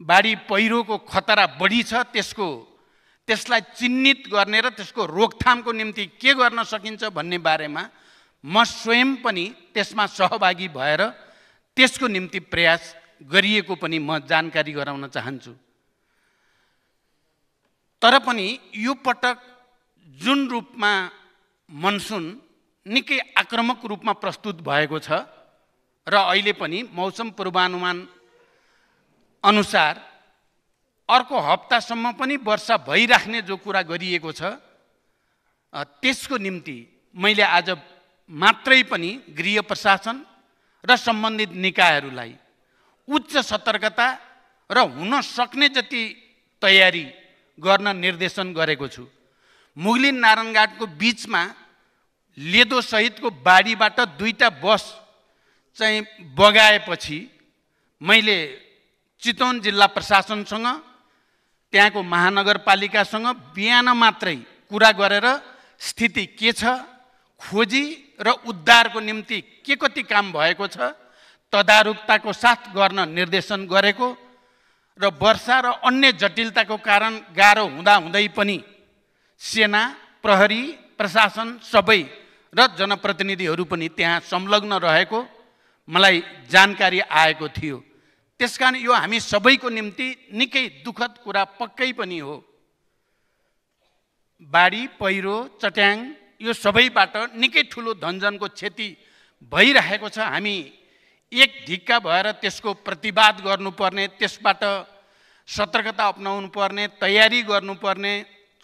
बाढी पहिरोको खतरा बढी छ त्यसको त्यसलाई चिन्हित गर्ने र त्यसको रोकथामको निम्ति के गर्न सकिन्छ भन्ने बारेमा म स्वयं पनि त्यसमा सहभागी भएर त्यसको निम्ति प्रयास गरिएको पनि म जानकारी गराउन चाहन्छु। तर पनि यो पटक जुन रूपमा मनसुन निकै आक्रामक रूपमा प्रस्तुत भएको छ र अहिले पनि मौसम पूर्वानुमान अनुसार अर्को हप्तासम्म पनि वर्षा भइराख्ने जो कुरा गरिएको छ त्यसको निम्ति मैले आज मात्रै पनि गृह प्रशासन र सम्बन्धित निकायहरूलाई उच्च सतर्कता र हुन सक्ने जति तयारी गर्न निर्देशन गरेको छु। मुगलिन नारायणघाटको बिचमा लेदोसहितको बाढीबाट दुईवटा बस चाहिँ बगाएपछि मैले चितवन जिल्ला प्रशासनसँग त्यहाँको महानगरपालिकासँग बिहान मात्रै कुरा गरेर स्थिति के छ खोजी र उद्धारको निम्ति के कति काम भएको छ तदारुकताको साथ गर्न निर्देशन गरेको र वर्षा र अन्य जटिलताको कारण गाह्रो हुँदाहुँदै पनि सेना प्रहरी प्रशासन सबै र जनप्रतिनिधिहरू पनि त्यहाँ संलग्न रहेको मलाई जानकारी आएको थियो। त्यस कारण यो हामी सबैको निम्ति निकै दुःखद कुरा पक्कै पनि हो। बाढी पहिरो चट्याङ यो सबैबाट निकै ठुलो धनजनको क्षति भइरहेको छ। हामी एक ढिक्का भएर त्यसको प्रतिवाद गर्नुपर्ने त्यसबाट सतर्कता अप्नाउनु पर्ने तयारी गर्नुपर्ने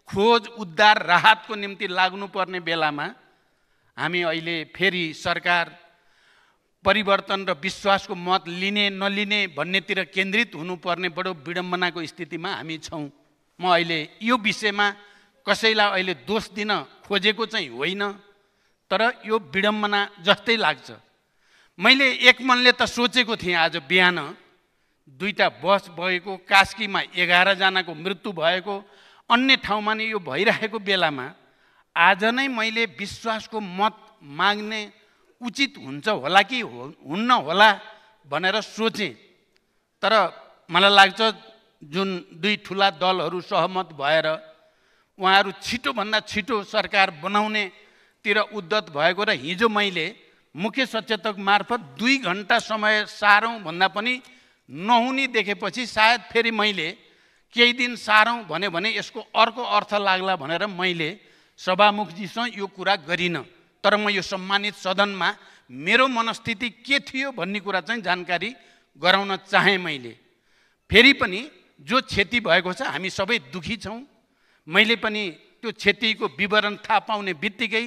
खोज उद्धार राहतको निम्ति लाग्नुपर्ने बेलामा हामी अहिले फेरि सरकार परिवर्तन र विश्वासको मत लिने नलिने भन्नेतिर केन्द्रित हुनुपर्ने बडो विडम्बनाको स्थितिमा हामी छौँ। म अहिले यो विषयमा कसैलाई अहिले दोष दिन खोजेको चाहिँ होइन तर यो विडम्बना जस्तै लाग्छ। मैले एक मनले त सोचेको थिएँ आज बिहान दुईवटा बस भएको कास्कीमा एघारजनाको मृत्यु भएको अन्य ठाउँमा नै यो भइरहेको बेलामा आज नै मैले विश्वासको मत माग्ने उचित हुन्छ होला कि हुन्न होला भनेर सोचेँ। तर मलाई लाग्छ जुन दुई ठुला दलहरू सहमत भएर उहाँहरू छिटोभन्दा छिटो सरकार बनाउनेतिर उद्दत भएको र हिजो मैले मुख्य सचेतक मार्फत दुई घन्टा समय सारौँ भन्दा पनि नहुने देखेपछि सायद फेरि मैले केही दिन सारौँ भन्यो भने यसको अर्को अर्थ लाग्ला भनेर मैले सभामुखजीसँग यो कुरा गरिनँ। तर म यो सम्मानित सदनमा मेरो मनस्थिति के थियो भन्ने कुरा चाहिँ जानकारी गराउन चाहेँ मैले। फेरि पनि जो क्षति भएको छ हामी सबै दुखी छौँ। मैले पनि त्यो क्षतिको विवरण थाहा पाउने बित्तिकै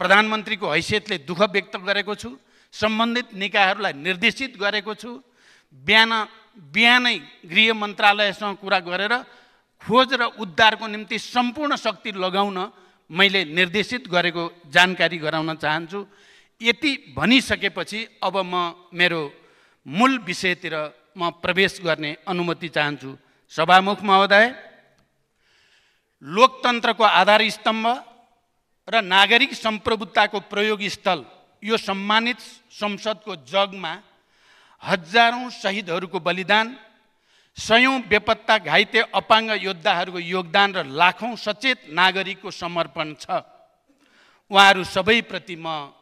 प्रधानमन्त्रीको हैसियतले दुःख व्यक्त गरेको छु सम्बन्धित निकायहरूलाई निर्देशित गरेको छु। बिहान बिहानै गृह मन्त्रालयसँग कुरा गरेर खोज र उद्धारको निम्ति सम्पूर्ण शक्ति लगाउन मैले निर्देशित गरेको जानकारी गराउन चाहन्छु। यति भनिसकेपछि अब म मेरो मूल विषयतिर म प्रवेश गर्ने अनुमति चाहन्छु। सभामुख महोदय लोकतन्त्रको आधार स्तम्भ र नागरिक सम्प्रभुताको प्रयोग स्थल यो सम्मानित संसदको जगमा हजारौँ शहीदहरूको बलिदान सयौँ बेपत्ता घाइते अपाङ्ग योद्धाहरूको योगदान र लाखौँ सचेत नागरिकको समर्पण छ। उहाँहरू सबैप्रति म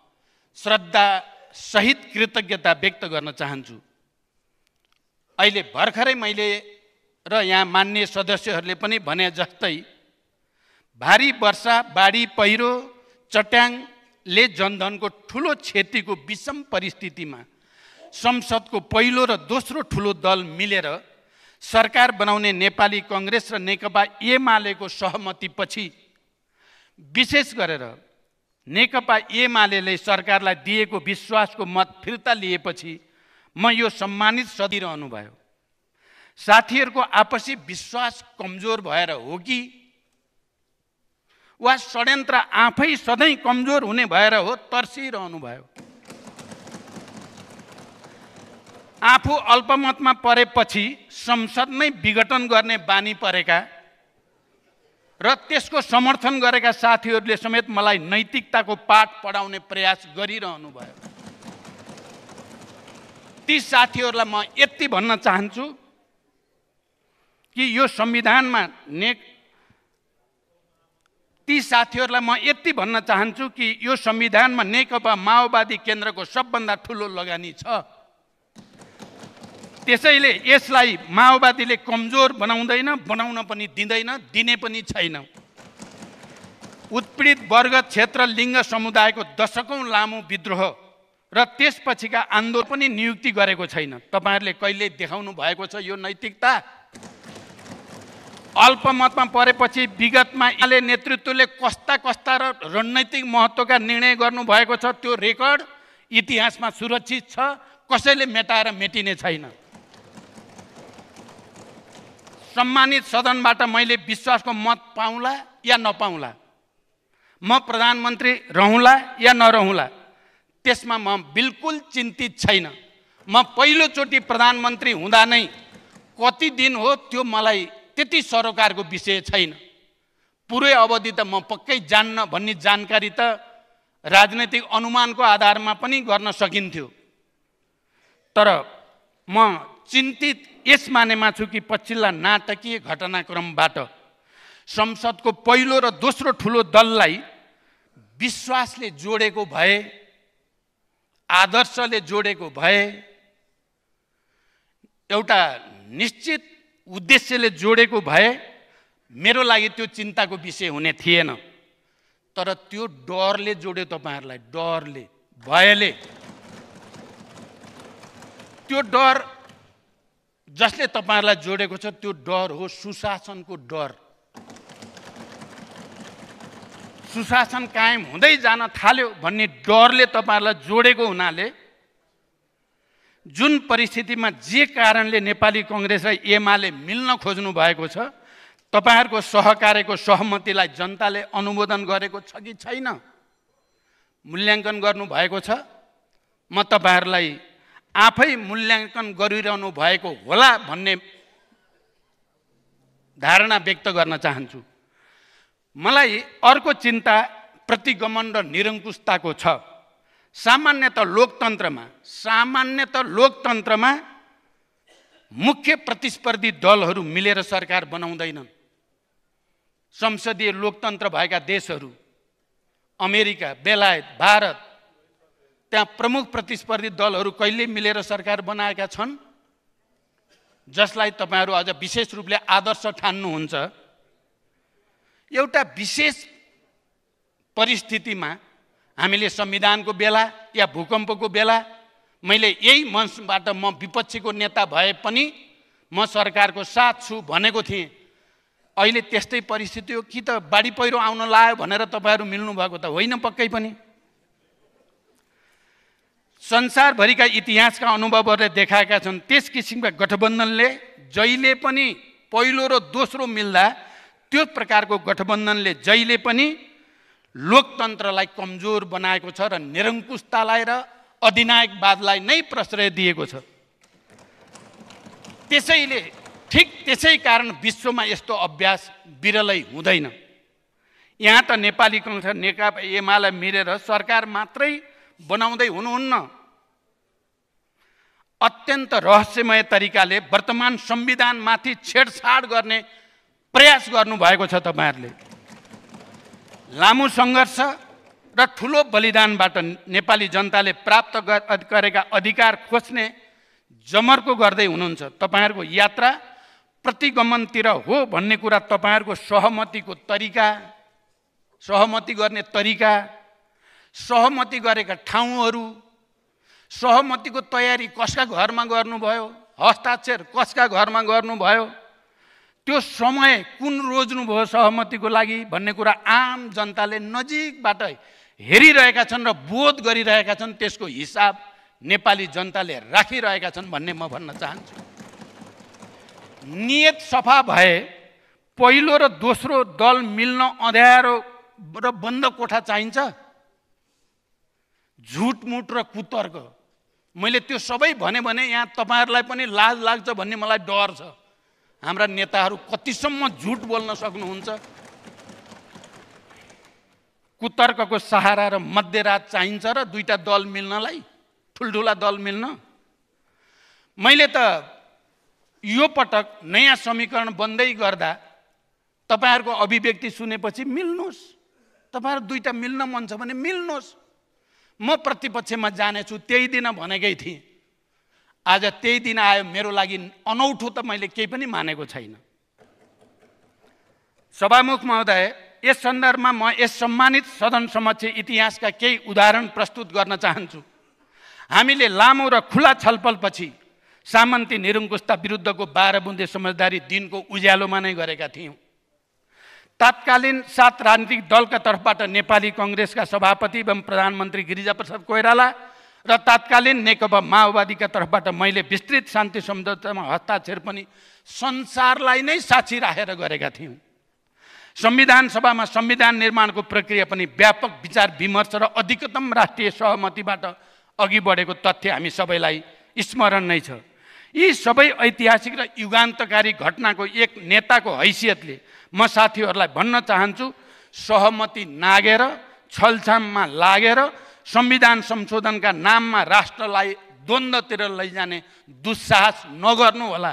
श्रद्धा सहित कृतज्ञता व्यक्त गर्न चाहन्छु। अहिले भर्खरै मैले र यहाँ मान्य सदस्यहरूले पनि भने जस्तै भारी वर्षा बाढी पहिरो चट्याङले जनधनको ठुलो क्षतिको विषम परिस्थितिमा संसदको पहिलो र दोस्रो ठुलो दल मिलेर सरकार बनाउने नेपाली कङ्ग्रेस र नेकपा एमालेको सहमतिपछि विशेष गरेर नेकपा एमाले सरकारलाई दिएको विश्वासको मत फिर्ता लिएपछि म यो सम्मानित सदिरहनु भयो। साथीहरूको आपसी विश्वास कमजोर भएर हो कि? वा षड्यन्त्र आफै सधैँ कमजोर हुने भएर हो तर्सिरहनु भयो। आफू अल्पमतमा परेपछि संसद नै विघटन गर्ने बानी परेका र त्यसको समर्थन गरेका साथीहरूले समेत मलाई नैतिकताको पाठ पढाउने प्रयास गरिरहनु भयो ती साथीहरूलाई म यति भन्न चाहन्छु कि यो संविधानमा ने ती साथीहरूलाई म यति भन्न चाहन्छु कि यो संविधानमा नेकपा माओवादी केन्द्रको सबभन्दा ठुलो लगानी छ। त्यसैले यसलाई माओवादीले कमजोर बनाउँदैन बनाउन पनि दिँदैन दिने पनि छैन। उत्पीडित वर्ग क्षेत्र लिङ्ग समुदायको दशकौँ लामो विद्रोह र त्यसपछिका आन्दोलन पनि नियुक्ति गरेको छैन। तपाईँहरूले कहिले देखाउनु भएको छ यो नैतिकता? अल्पमतमा परेपछि विगतमा यहाँले नेतृत्वले कस्ता कस्ता र रणनैतिक महत्त्वका निर्णय गर्नुभएको छ त्यो रेकर्ड इतिहासमा सुरक्षित छ कसैले मेटाएर मेटिने छैन। सम्मानित सदनबाट मैले विश्वासको मत पाउँला या नपाउँला? म प्रधानमन्त्री रहँला या नरहँला? त्यसमा म बिल्कुल चिन्तित छैन। म पहिलोचोटि प्रधानमन्त्री हुँदा नै कति दिन हो त्यो मलाई त्यति सरोकारको विषय छैन। पुरै अवधि त म पक्कै जान्न भन्ने जानकारी त राजनैतिक अनुमानको आधारमा पनि गर्न सकिन्थ्यो। तर म चिन्तित यस मानेमा छु कि पछिल्ला नाटकीय घटनाक्रमबाट संसदको पहिलो र दोस्रो ठुलो दललाई विश्वासले जोडेको भए आदर्शले जोडेको भए एउटा निश्चित उद्देश्यले जोडेको भए मेरो लागि त्यो चिन्ताको विषय हुने थिएन। तर त्यो डरले जोड्यो तपाईँहरूलाई डरले भयले। त्यो डर जसले तपाईँहरूलाई जोडेको छ त्यो डर हो सुशासनको डर। सुशासन कायम हुँदै जान थाल्यो भन्ने डरले तपाईँहरूलाई जोडेको हुनाले जुन परिस्थितिमा जे कारणले नेपाली कङ्ग्रेस र एमाले मिल्न खोज्नु भएको छ तपाईँहरूको सहकार्यको सहमतिलाई जनताले अनुमोदन गरेको छ कि छैन? मूल्याङ्कन गर्नुभएको छ? म तपाईँहरूलाई आफै मूल्याङ्कन गरिरहनु भएको होला भन्ने धारणा व्यक्त गर्न चाहन्छु। मलाई अर्को चिन्ता प्रतिगमन र निरङ्कुशताको छ। सामान्यत लोकतन्त्रमा सामान्यत लोकतन्त्रमा मुख्य प्रतिस्पर्धी दलहरू मिलेर सरकार बनाउँदैनन्। संसदीय लोकतन्त्र भएका देशहरू अमेरिका बेलायत भारत त्यहाँ प्रमुख प्रतिस्पर्धी दलहरू कहिले मिलेर सरकार बनाएका छन्? जसलाई तपाईँहरू अझ विशेष रूपले आदर्श ठान्नुहुन्छ। एउटा विशेष परिस्थितिमा हामीले संविधानको बेला या भूकम्पको बेला मैले यही मञ्चबाट म विपक्षीको नेता भए पनि म सरकारको साथ छु भनेको थिएँ। अहिले त्यस्तै परिस्थिति हो। कि त बाढी पहिरो आउन लायो भनेर तपाईँहरू मिल्नुभएको त होइन पक्कै पनि। संसारभरिका इतिहासका अनुभवहरूले देखाएका छन् त्यस किसिमका गठबन्धनले जहिले पनि पहिलो र दोस्रो मिल्दा त्यो प्रकारको गठबन्धनले जहिले पनि लोकतन्त्रलाई कमजोर बनाएको छ र निरङ्कुशतालाई र अधिनायकवादलाई नै प्रश्रय दिएको छ। त्यसैले ठिक त्यसै कारण विश्वमा यस्तो अभ्यास विरलै हुँदैन। यहाँ त नेपाली कङ्ग्रेस नेकपा एमालाई मिलेर सरकार मात्रै बनाउँदै हुनुहुन्न। अत्यन्त रहस्यमय तरिकाले वर्तमान संविधानमाथि छेडछाड गर्ने प्रयास गर्नुभएको छ तपाईँहरूले। लामो सङ्घर्ष र ठुलो बलिदानबाट नेपाली जनताले प्राप्त गरेका अधिकार खोज्ने जमर्को गर्दै हुनुहुन्छ। तपाईँहरूको यात्रा प्रतिगमनतिर हो भन्ने कुरा तपाईँहरूको सहमतिको तरिका सहमति गर्ने तरिका सहमति गरेका ठाउँहरू सहमतिको तयारी कसका घरमा गर्नुभयो हस्ताक्षर कसका घरमा गर्नुभयो त्यो समय कुन रोज्नुभयो सहमतिको लागि भन्ने कुरा आम जनताले नजिकबाट हेरिरहेका छन् र बोध गरिरहेका छन् त्यसको हिसाब नेपाली जनताले राखिरहेका छन् भन्ने म भन्न चाहन्छु। नियत सफा भए पहिलो र दोस्रो दल मिल्न अँध्यारो र बन्द कोठा चाहिन्छ? झुटमुट र कुतर्क। मैले त्यो सबै भने भने यहाँ तपाईँहरूलाई पनि लाज लाग्छ भन्ने मलाई डर छ। हाम्रा नेताहरू कतिसम्म झुट बोल्न सक्नुहुन्छ? कुतर्कको सहारा र मध्यरात चाहिन्छ र दुईवटा दल मिल्नलाई ठुल्ठुला दल मिल्न? मैले त यो पटक नयाँ समीकरण बन्दै गर्दा तपाईँहरूको अभिव्यक्ति सुनेपछि मिल्नुहोस्। तपाईँहरू दुईवटा मिल्न मन छ भने मिल्नुहोस्। म प्रतिपक्षमा जानेछु त्यही दिन भनेकै थिएँ। आज त्यही दिन आयो मेरो लागि अनौठो त मैले केही पनि मानेको छैन। सभामुख महोदय यस सन्दर्भमा म यस सम्मानित सदन समक्ष इतिहासका केही उदाहरण प्रस्तुत गर्न चाहन्छु। हामीले लामो र खुला छलफलपछि सामन्ती निरुङ्कुस्ता विरुद्धको बाह्र बुन्दे समझदारी दिनको उज्यालोमा नै गरेका थियौँ। तात्कालीन सात राजनीतिक दलका तर्फबाट नेपाली कङ्ग्रेसका सभापति एवं प्रधानमन्त्री गिरिजाप्रसाद कोइराला र तात्कालीन नेकपा माओवादीका तर्फबाट मैले विस्तृत शान्ति सम्झौतामा हस्ताक्षर पनि संसारलाई नै साक्षी राखेर गरेका थियौँ। संविधान सभामा संविधान निर्माणको प्रक्रिया पनि व्यापक विचार विमर्श र अधिकतम राष्ट्रिय सहमतिबाट अघि बढेको तथ्य हामी सबैलाई स्मरण नै छ। यी सबै ऐतिहासिक र युगान्तकारी घटनाको एक नेताको हैसियतले म साथीहरूलाई भन्न चाहन्छु सहमति नागेर छलछाममा लागेर संविधान संशोधनका नाममा राष्ट्रलाई द्वन्द्वतिर लैजाने दुस्साहस नगर्नु होला।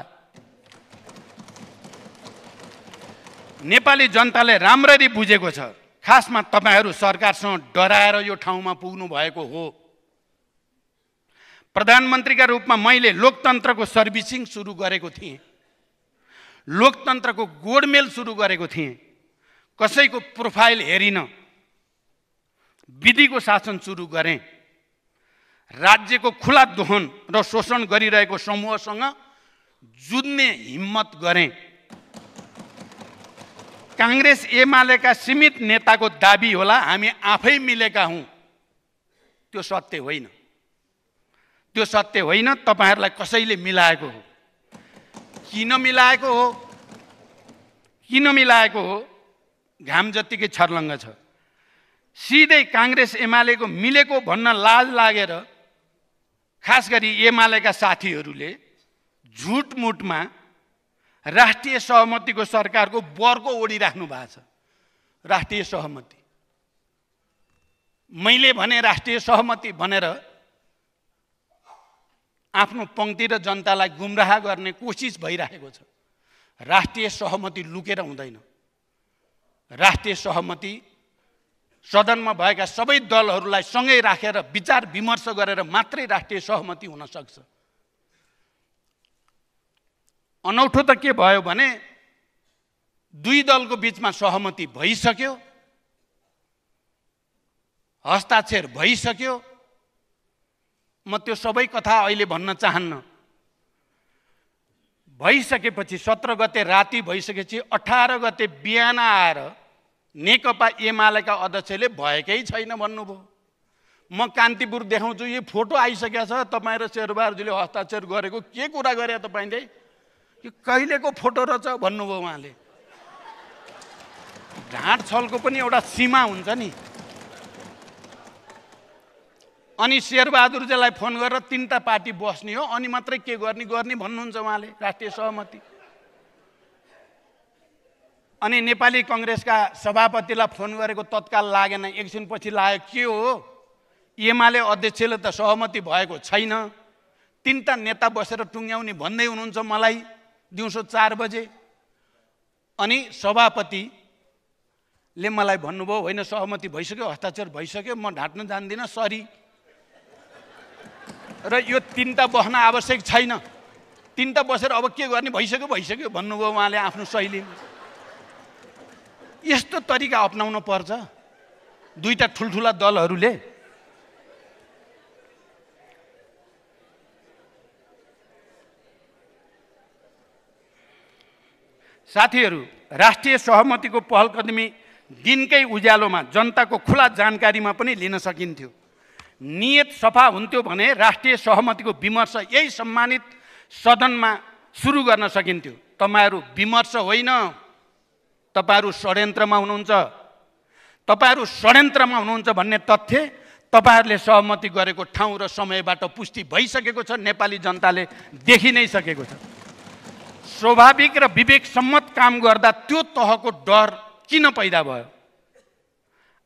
नेपाली जनताले राम्ररी बुझेको छ खासमा तपाईँहरू सरकारसँग डराएर यो ठाउँमा पुग्नु भएको हो। प्रधानमन्त्रीका रूपमा मैले लोकतन्त्रको सर्भिसिङ सुरु गरेको थिएँ। लोकतन्त्रको गोडमेल सुरु गरेको थिएँ। कसैको प्रोफाइल हेरिन। विधिको शासन सुरु गरेँ। राज्यको खुला दोहन र शोषण गरिरहेको समूहसँग जुझ्ने हिम्मत गरेँ। काङ्ग्रेस एमालेका सीमित नेताको दाबी होला हामी आफै मिलेका हौँ। त्यो सत्य होइन। त्यो सत्य होइन तपाईँहरूलाई कसैले मिलाएको हो। किन मिलाएको हो? किन मिलाएको हो? घाम जत्तिकै छर्लङ्ग छ। सिधै काङ्ग्रेस एमालेको मिलेको भन्न लाज लागेर खास गरी एमालेका साथीहरूले झुटमुटमा राष्ट्रिय सहमतिको सरकारको बर्को ओढिराख्नु भएको छ। राष्ट्रिय सहमति। मैले भने राष्ट्रिय सहमति भनेर आफ्नो पङ्क्ति र जनतालाई गुमराह गर्ने कोसिस भइरहेको छ। राष्ट्रिय सहमति लुकेर हुँदैन। राष्ट्रिय सहमति सदनमा भएका सबै दलहरूलाई सँगै राखेर विचार विमर्श गरेर मात्रै राष्ट्रिय सहमति हुन सक्छ। अनौठो त के भयो भने दुई दलको बिचमा सहमति भइसक्यो हस्ताक्षर भइसक्यो म त्यो सबै कथा अहिले भन्न चाहन्न। भइसकेपछि सत्र गते राति भइसकेपछि अठार गते बिहान आएर नेकपा एमालेका अध्यक्षले भएकै छैन भन्नुभयो। म कान्तिपुर देखाउँछु यो फोटो आइसकेको छ तपाईँ र शेरबहादुरजीले हस्ताक्षर गरेको के कुरा गरे तपाईँले? यो कहिलेको फोटो रहेछ भन्नुभयो उहाँले। ढाँट छलको पनि एउटा सीमा हुन्छ नि। अनि शेरबहादुरजीलाई फोन गरेर तिनवटा पार्टी बस्ने हो अनि मात्रै के गर्ने गर्ने भन्नुहुन्छ उहाँले राष्ट्रिय सहमति। अनि नेपाली कङ्ग्रेसका सभापतिलाई फोन गरेको तत्काल लागेन एकछिनपछि लाग्यो के हो? एमाले अध्यक्षले त सहमति भएको छैन। तिनवटा नेता बसेर टुङ्ग्याउने भन्दै हुनुहुन्छ मलाई दिउँसो चार बजे। अनि सभापतिले मलाई भन्नुभयो होइन सहमति भइसक्यो हस्ताक्षर भइसक्यो म ढाँट्न जान्दिनँ सरी। र यो तिनवटा बस्न आवश्यक छैन। तिनवटा बसेर अब के गर्ने? भइसक्यो भइसक्यो। भन्नुभयो उहाँले आफ्नो शैलीमा यस्तो तरिका अप्नाउनु पर्छ। दुईवटा ठुल्ठुला दलहरूले। साथीहरू राष्ट्रिय सहमतिको पहल कदमी दिनकै उज्यालोमा जनताको खुला जानकारीमा पनि लिन सकिन्थ्यो। नियत सफा हुन्थ्यो भने राष्ट्रिय सहमतिको विमर्श यही सम्मानित सदनमा सुरु गर्न सकिन्थ्यो। तपाईँहरू विमर्श होइन। तपाईँहरू षड्यन्त्रमा हुनुहुन्छ। तपाईँहरू षड्यन्त्रमा हुनुहुन्छ भन्ने तथ्य तपाईँहरूले सहमति गरेको ठाउँ र समयबाट पुष्टि भइसकेको छ। नेपाली जनताले देखि नै सकेको छ। स्वाभाविक र विवेक सम्मत काम गर्दा त्यो तहको डर किन पैदा भयो?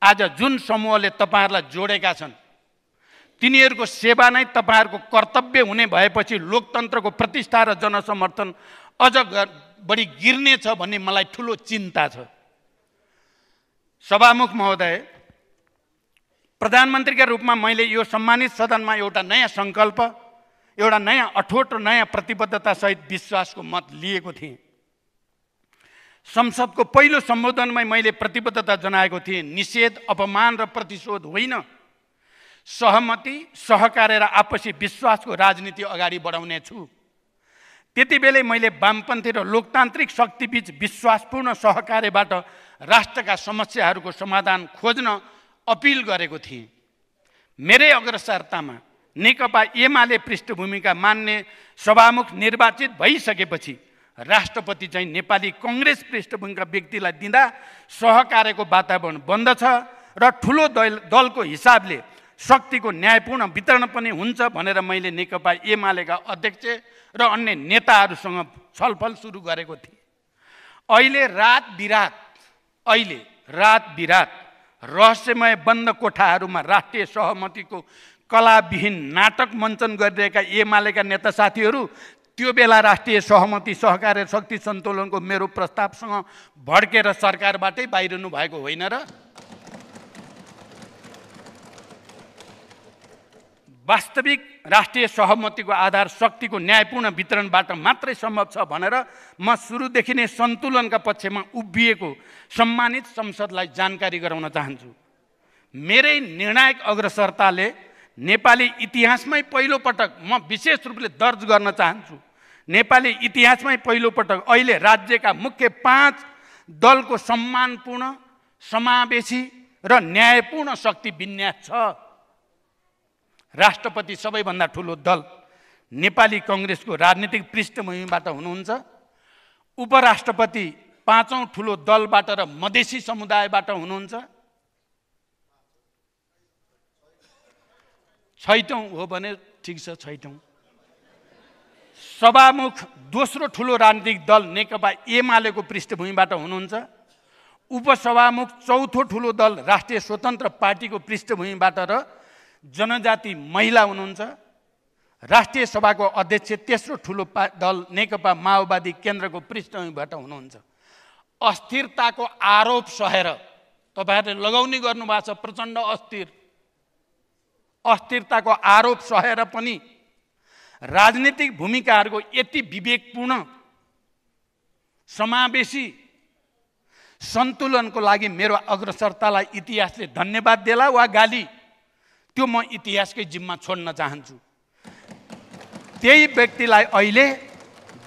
आज जुन समूहले तपाईँहरूलाई जोडेका छन् तिनीहरूको सेवा नै तपाईँहरूको कर्तव्य हुने भएपछि लोकतन्त्रको प्रतिष्ठा र जनसमर्थन अझ बढी गिर्ने छ भन्ने मलाई ठुलो चिन्ता छ। सभामुख महोदय प्रधानमन्त्रीका रूपमा मैले यो सम्मानित सदनमा एउटा नयाँ सङ्कल्प एउटा नयाँ अठोट र नयाँ प्रतिबद्धतासहित विश्वासको मत लिएको थिएँ। संसदको पहिलो सम्बोधनमै मैले प्रतिबद्धता जनाएको थिएँ। निषेध अपमान र प्रतिशोध होइन। सहमति सहकार्य र आपसी विश्वासको राजनीति अगाडि बढाउने छु। त्यति बेलै मैले वामपन्थी र लोकतान्त्रिक शक्तिबीच विश्वासपूर्ण सहकार्यबाट राष्ट्रका समस्याहरूको समाधान खोज्न अपिल गरेको थिएँ। मेरै अग्रसरतामा नेकपा एमाले पृष्ठभूमिका मान्ने सभामुख निर्वाचित भइसकेपछि राष्ट्रपति चाहिँ नेपाली कङ्ग्रेस पृष्ठभूमिका व्यक्तिलाई दिँदा सहकार्यको वातावरण बन्दछ र ठुलो दल दलको हिसाबले शक्तिको न्यायपूर्ण वितरण पनि हुन्छ भनेर मैले नेकपा एमालेका अध्यक्ष र अन्य नेताहरूसँग छलफल सुरु गरेको थिएँ। अहिले रात बिरात अहिले रात बिरात रहस्यमय बन्द कोठाहरूमा राष्ट्रिय सहमतिको कलाविहीन नाटक मञ्चन गरिरहेका एमालेका नेता साथीहरू त्यो बेला राष्ट्रिय सहमति सहकार्य शक्ति सन्तुलनको मेरो प्रस्तावसँग भड्केर सरकारबाटै बाहिरनु भएको होइन र वास्तविक राष्ट्रिय सहमतिको आधार शक्तिको न्यायपूर्ण वितरणबाट मात्रै सम्भव छ भनेर म सुरुदेखि नै सन्तुलनका पक्षमा उभिएको सम्मानित संसदलाई जानकारी गराउन चाहन्छु। मेरै निर्णायक अग्रसरताले नेपाली इतिहासमै पहिलोपटक म विशेष रूपले दर्ज गर्न चाहन्छु। नेपाली इतिहासमै पहिलोपटक अहिले राज्यका मुख्य पाँच दलको सम्मानपूर्ण समावेशी र न्यायपूर्ण शक्ति विन्यास छ। राष्ट्रपति सबैभन्दा ठुलो दल नेपाली कङ्ग्रेसको राजनीतिक पृष्ठभूमिबाट हुनुहुन्छ। उपराष्ट्रपति पाँचौँ ठुलो दलबाट र मधेसी समुदायबाट हुनुहुन्छ। छैटौँ हो भने ठिक छ छैटौँ सभामुख दोस्रो ठुलो राजनीतिक दल नेकपा एमालेको पृष्ठभूमिबाट हुनुहुन्छ। उपसभामुख चौथो ठुलो दल राष्ट्रिय स्वतन्त्र पार्टीको पृष्ठभूमिबाट र जनजाति महिला हुनुहुन्छ। राष्ट्रिय सभाको अध्यक्ष तेस्रो ठुलो पा दल नेकपा माओवादी केन्द्रको पृष्ठभूमिबाट हुनुहुन्छ। अस्थिरताको आरोप सहेर तपाईँहरूले लगाउने गर्नुभएको छ प्रचण्ड अस्थिर। अस्थिरताको आरोप सहेर पनि राजनीतिक भूमिकाहरूको यति विवेकपूर्ण समावेशी सन्तुलनको लागि मेरो अग्रसरतालाई इतिहासले धन्यवाद देला वा गाली। त्यो म इतिहासकै जिम्मा छोड्न चाहन्छु। त्यही व्यक्तिलाई अहिले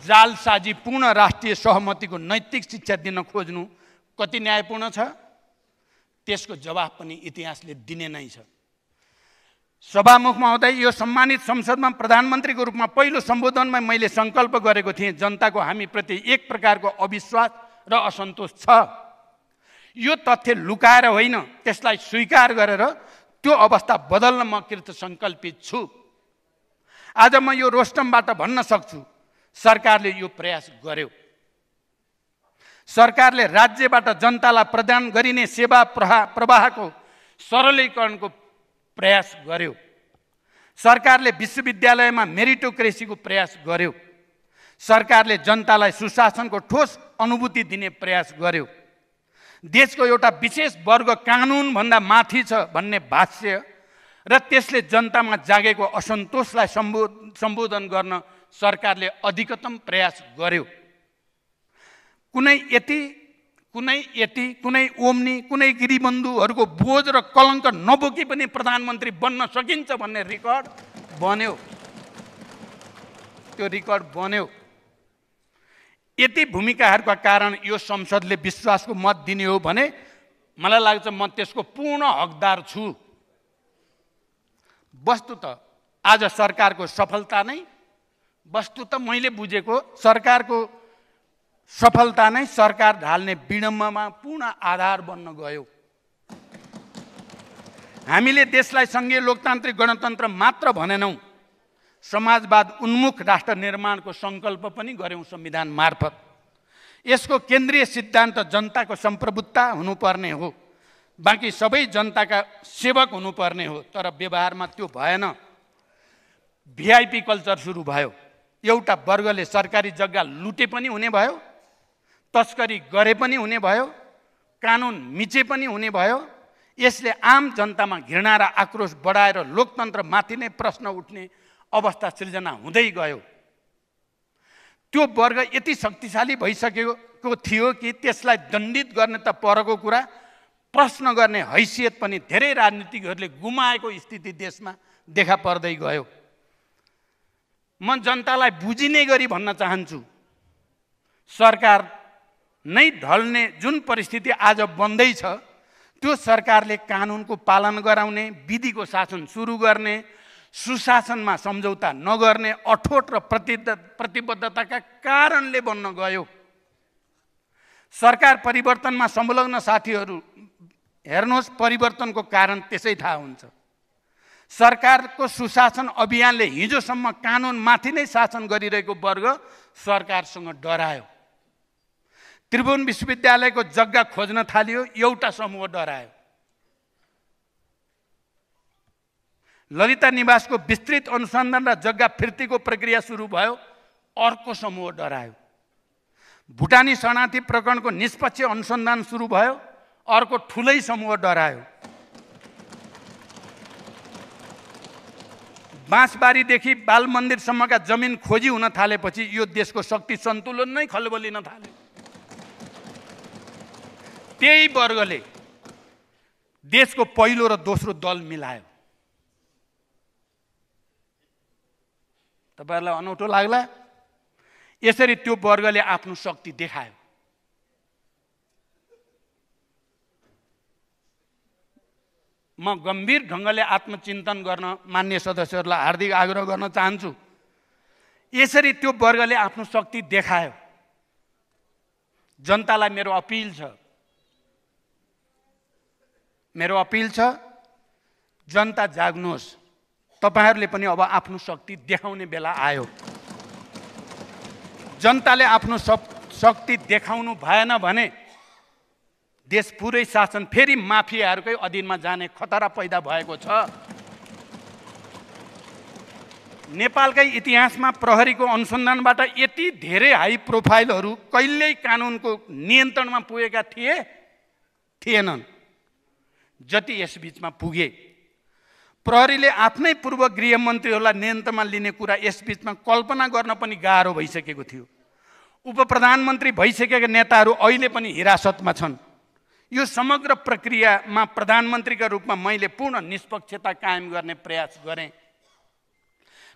जालसाजीपूर्ण राष्ट्रिय सहमतिको नैतिक शिक्षा दिन खोज्नु कति न्यायपूर्ण छ? त्यसको जवाफ पनि इतिहासले दिने नै छ। सभामुख महोदय यो सम्मानित संसदमा प्रधानमन्त्रीको रूपमा पहिलो सम्बोधनमा मैले सङ्कल्प गरेको थिएँ जनताको हामीप्रति एक प्रकारको अविश्वास र असन्तोष छ। यो तथ्य लुकाएर होइन त्यसलाई स्वीकार गरेर त्यो अवस्था बदल्न म कृत सङ्कल्पित छु। आज म यो रोस्टमबाट भन्न सक्छु। सरकारले यो प्रयास गर्यो। सरकारले राज्यबाट जनतालाई प्रदान गरिने सेवा प्रहा प्रवाहको सरलीकरणको प्रयास गर्यो। सरकारले विश्वविद्यालयमा मेरिटोक्रेसीको प्रयास गर्यो। सरकारले जनतालाई सुशासनको ठोस अनुभूति दिने प्रयास गर्यो। देशको एउटा विशेष वर्ग कानुनभन्दा माथि छ भन्ने भाष्य र त्यसले जनतामा जागेको असन्तोषलाई सम्बो सम्बोधन गर्न सरकारले अधिकतम प्रयास गर्यो। कुनै यति कुनै यति कुनै ओम्नी कुनै गिरिबन्धुहरूको बोझ र कलङ्क नबोकी पनि प्रधानमन्त्री बन्न सकिन्छ भन्ने रेकर्ड बन्यो। त्यो रेकर्ड बन्यो। यति भूमिकाहरूका कारण यो संसदले विश्वासको मत दिने हो भने मलाई लाग्छ म त्यसको पूर्ण हकदार छु। वस्तु त आज सरकारको सफलता नै वस्तु त मैले बुझेको सरकारको सफलता नै सरकार ढाल्ने विडम्बमा पूर्ण आधार बन्न गयो। हामीले देशलाई सङ्घीय लोकतान्त्रिक गणतन्त्र मात्र भनेनौँ। समाजवाद उन्मुख राष्ट्र निर्माणको सङ्कल्प पनि गऱ्यौँ संविधान मार्फत। यसको केन्द्रीय सिद्धान्त जनताको सम्प्रभुत्ता हुनुपर्ने हो। बाँकी सबै जनताका सेवक हुनुपर्ने हो तर व्यवहारमा त्यो भएन। भिआइपी कल्चर सुरु भयो। एउटा वर्गले सरकारी जग्गा लुटे पनि हुने भयो तस्करी गरे पनि हुने भयो कानुन मिचे पनि हुने भयो। यसले आम जनतामा घृणा र आक्रोश बढाएर लोकतन्त्रमाथि नै प्रश्न उठ्ने अवस्था सृजना हुँदै गयो। त्यो वर्ग यति शक्तिशाली भइसकेको थियो कि त्यसलाई दण्डित गर्ने त परको कुरा प्रश्न गर्ने हैसियत पनि धेरै राजनीतिकहरूले गुमाएको स्थिति देशमा देखा पर्दै गयो। म जनतालाई बुझिने गरी भन्न चाहन्छु सरकार नै ढल्ने जुन परिस्थिति आज बन्दैछ त्यो सरकारले कानुनको पालन गराउने विधिको शासन सुरु गर्ने सुशासनमा सम्झौता नगर्ने अठोट र प्रति प्रतिबद्धताका कारणले बन्न गयो। सरकार परिवर्तनमा संलग्न साथीहरू हेर्नुहोस् परिवर्तनको कारण त्यसै थाहा हुन्छ। सरकारको सुशासन अभियानले हिजोसम्म कानुनमाथि नै शासन गरिरहेको वर्ग सरकारसँग डरायो। त्रिभुवन विश्वविद्यालयको जग्गा खोज्न थालियो एउटा समूह डरायो। ललिता निवासको विस्तृत अनुसन्धान र जग्गा फिर्तीको प्रक्रिया सुरु भयो। अर्को समूह डरायो। भुटानी शरणार्थी प्रकरणको निष्पक्ष अनुसन्धान सुरु भयो। अर्को ठुलै समूह डरायो। बाँसबारीदेखि बाल मन्दिरसम्मका जमिन खोजी हुन थालेपछि यो देशको शक्ति सन्तुलन नै खलबलिन थाल्यो। त्यही वर्गले देशको पहिलो र दोस्रो दल मिलायो। तपाईँहरूलाई अनौठो लाग्ला। यसरी त्यो वर्गले आफ्नो शक्ति देखायो। म गम्भीर ढङ्गले आत्मचिन्तन गर्न मान्य सदस्यहरूलाई हार्दिक आग्रह गर्न चाहन्छु। यसरी त्यो वर्गले आफ्नो शक्ति देखायो। जनतालाई मेरो अपिल छ। मेरो अपिल छ जनता जाग्नुहोस्। तपाईँहरूले पनि अब आफ्नो शक्ति देखाउने बेला आयो। जनताले आफ्नो शक्ति देखाउनु भएन भने देश पुरै शासन फेरि माफियाहरूकै अधीनमा जाने खतरा पैदा भएको छ। नेपालकै इतिहासमा प्रहरीको अनुसन्धानबाट यति धेरै हाई प्रोफाइलहरू कहिल्यै कानुनको नियन्त्रणमा पुगेका थिए थिएनन्। जति यस बिचमा पुगे। प्रहरीले आफ्नै पूर्व गृहमन्त्रीहरूलाई नियन्त्रणमा लिने कुरा यस बिचमा कल्पना गर्न पनि गाह्रो भइसकेको थियो। उप प्रधानमन्त्री भइसकेका नेताहरू अहिले पनि हिरासतमा छन्। यो समग्र प्रक्रियामा प्रधानमन्त्रीका रूपमा मैले पूर्ण निष्पक्षता कायम गर्ने प्रयास गरेँ।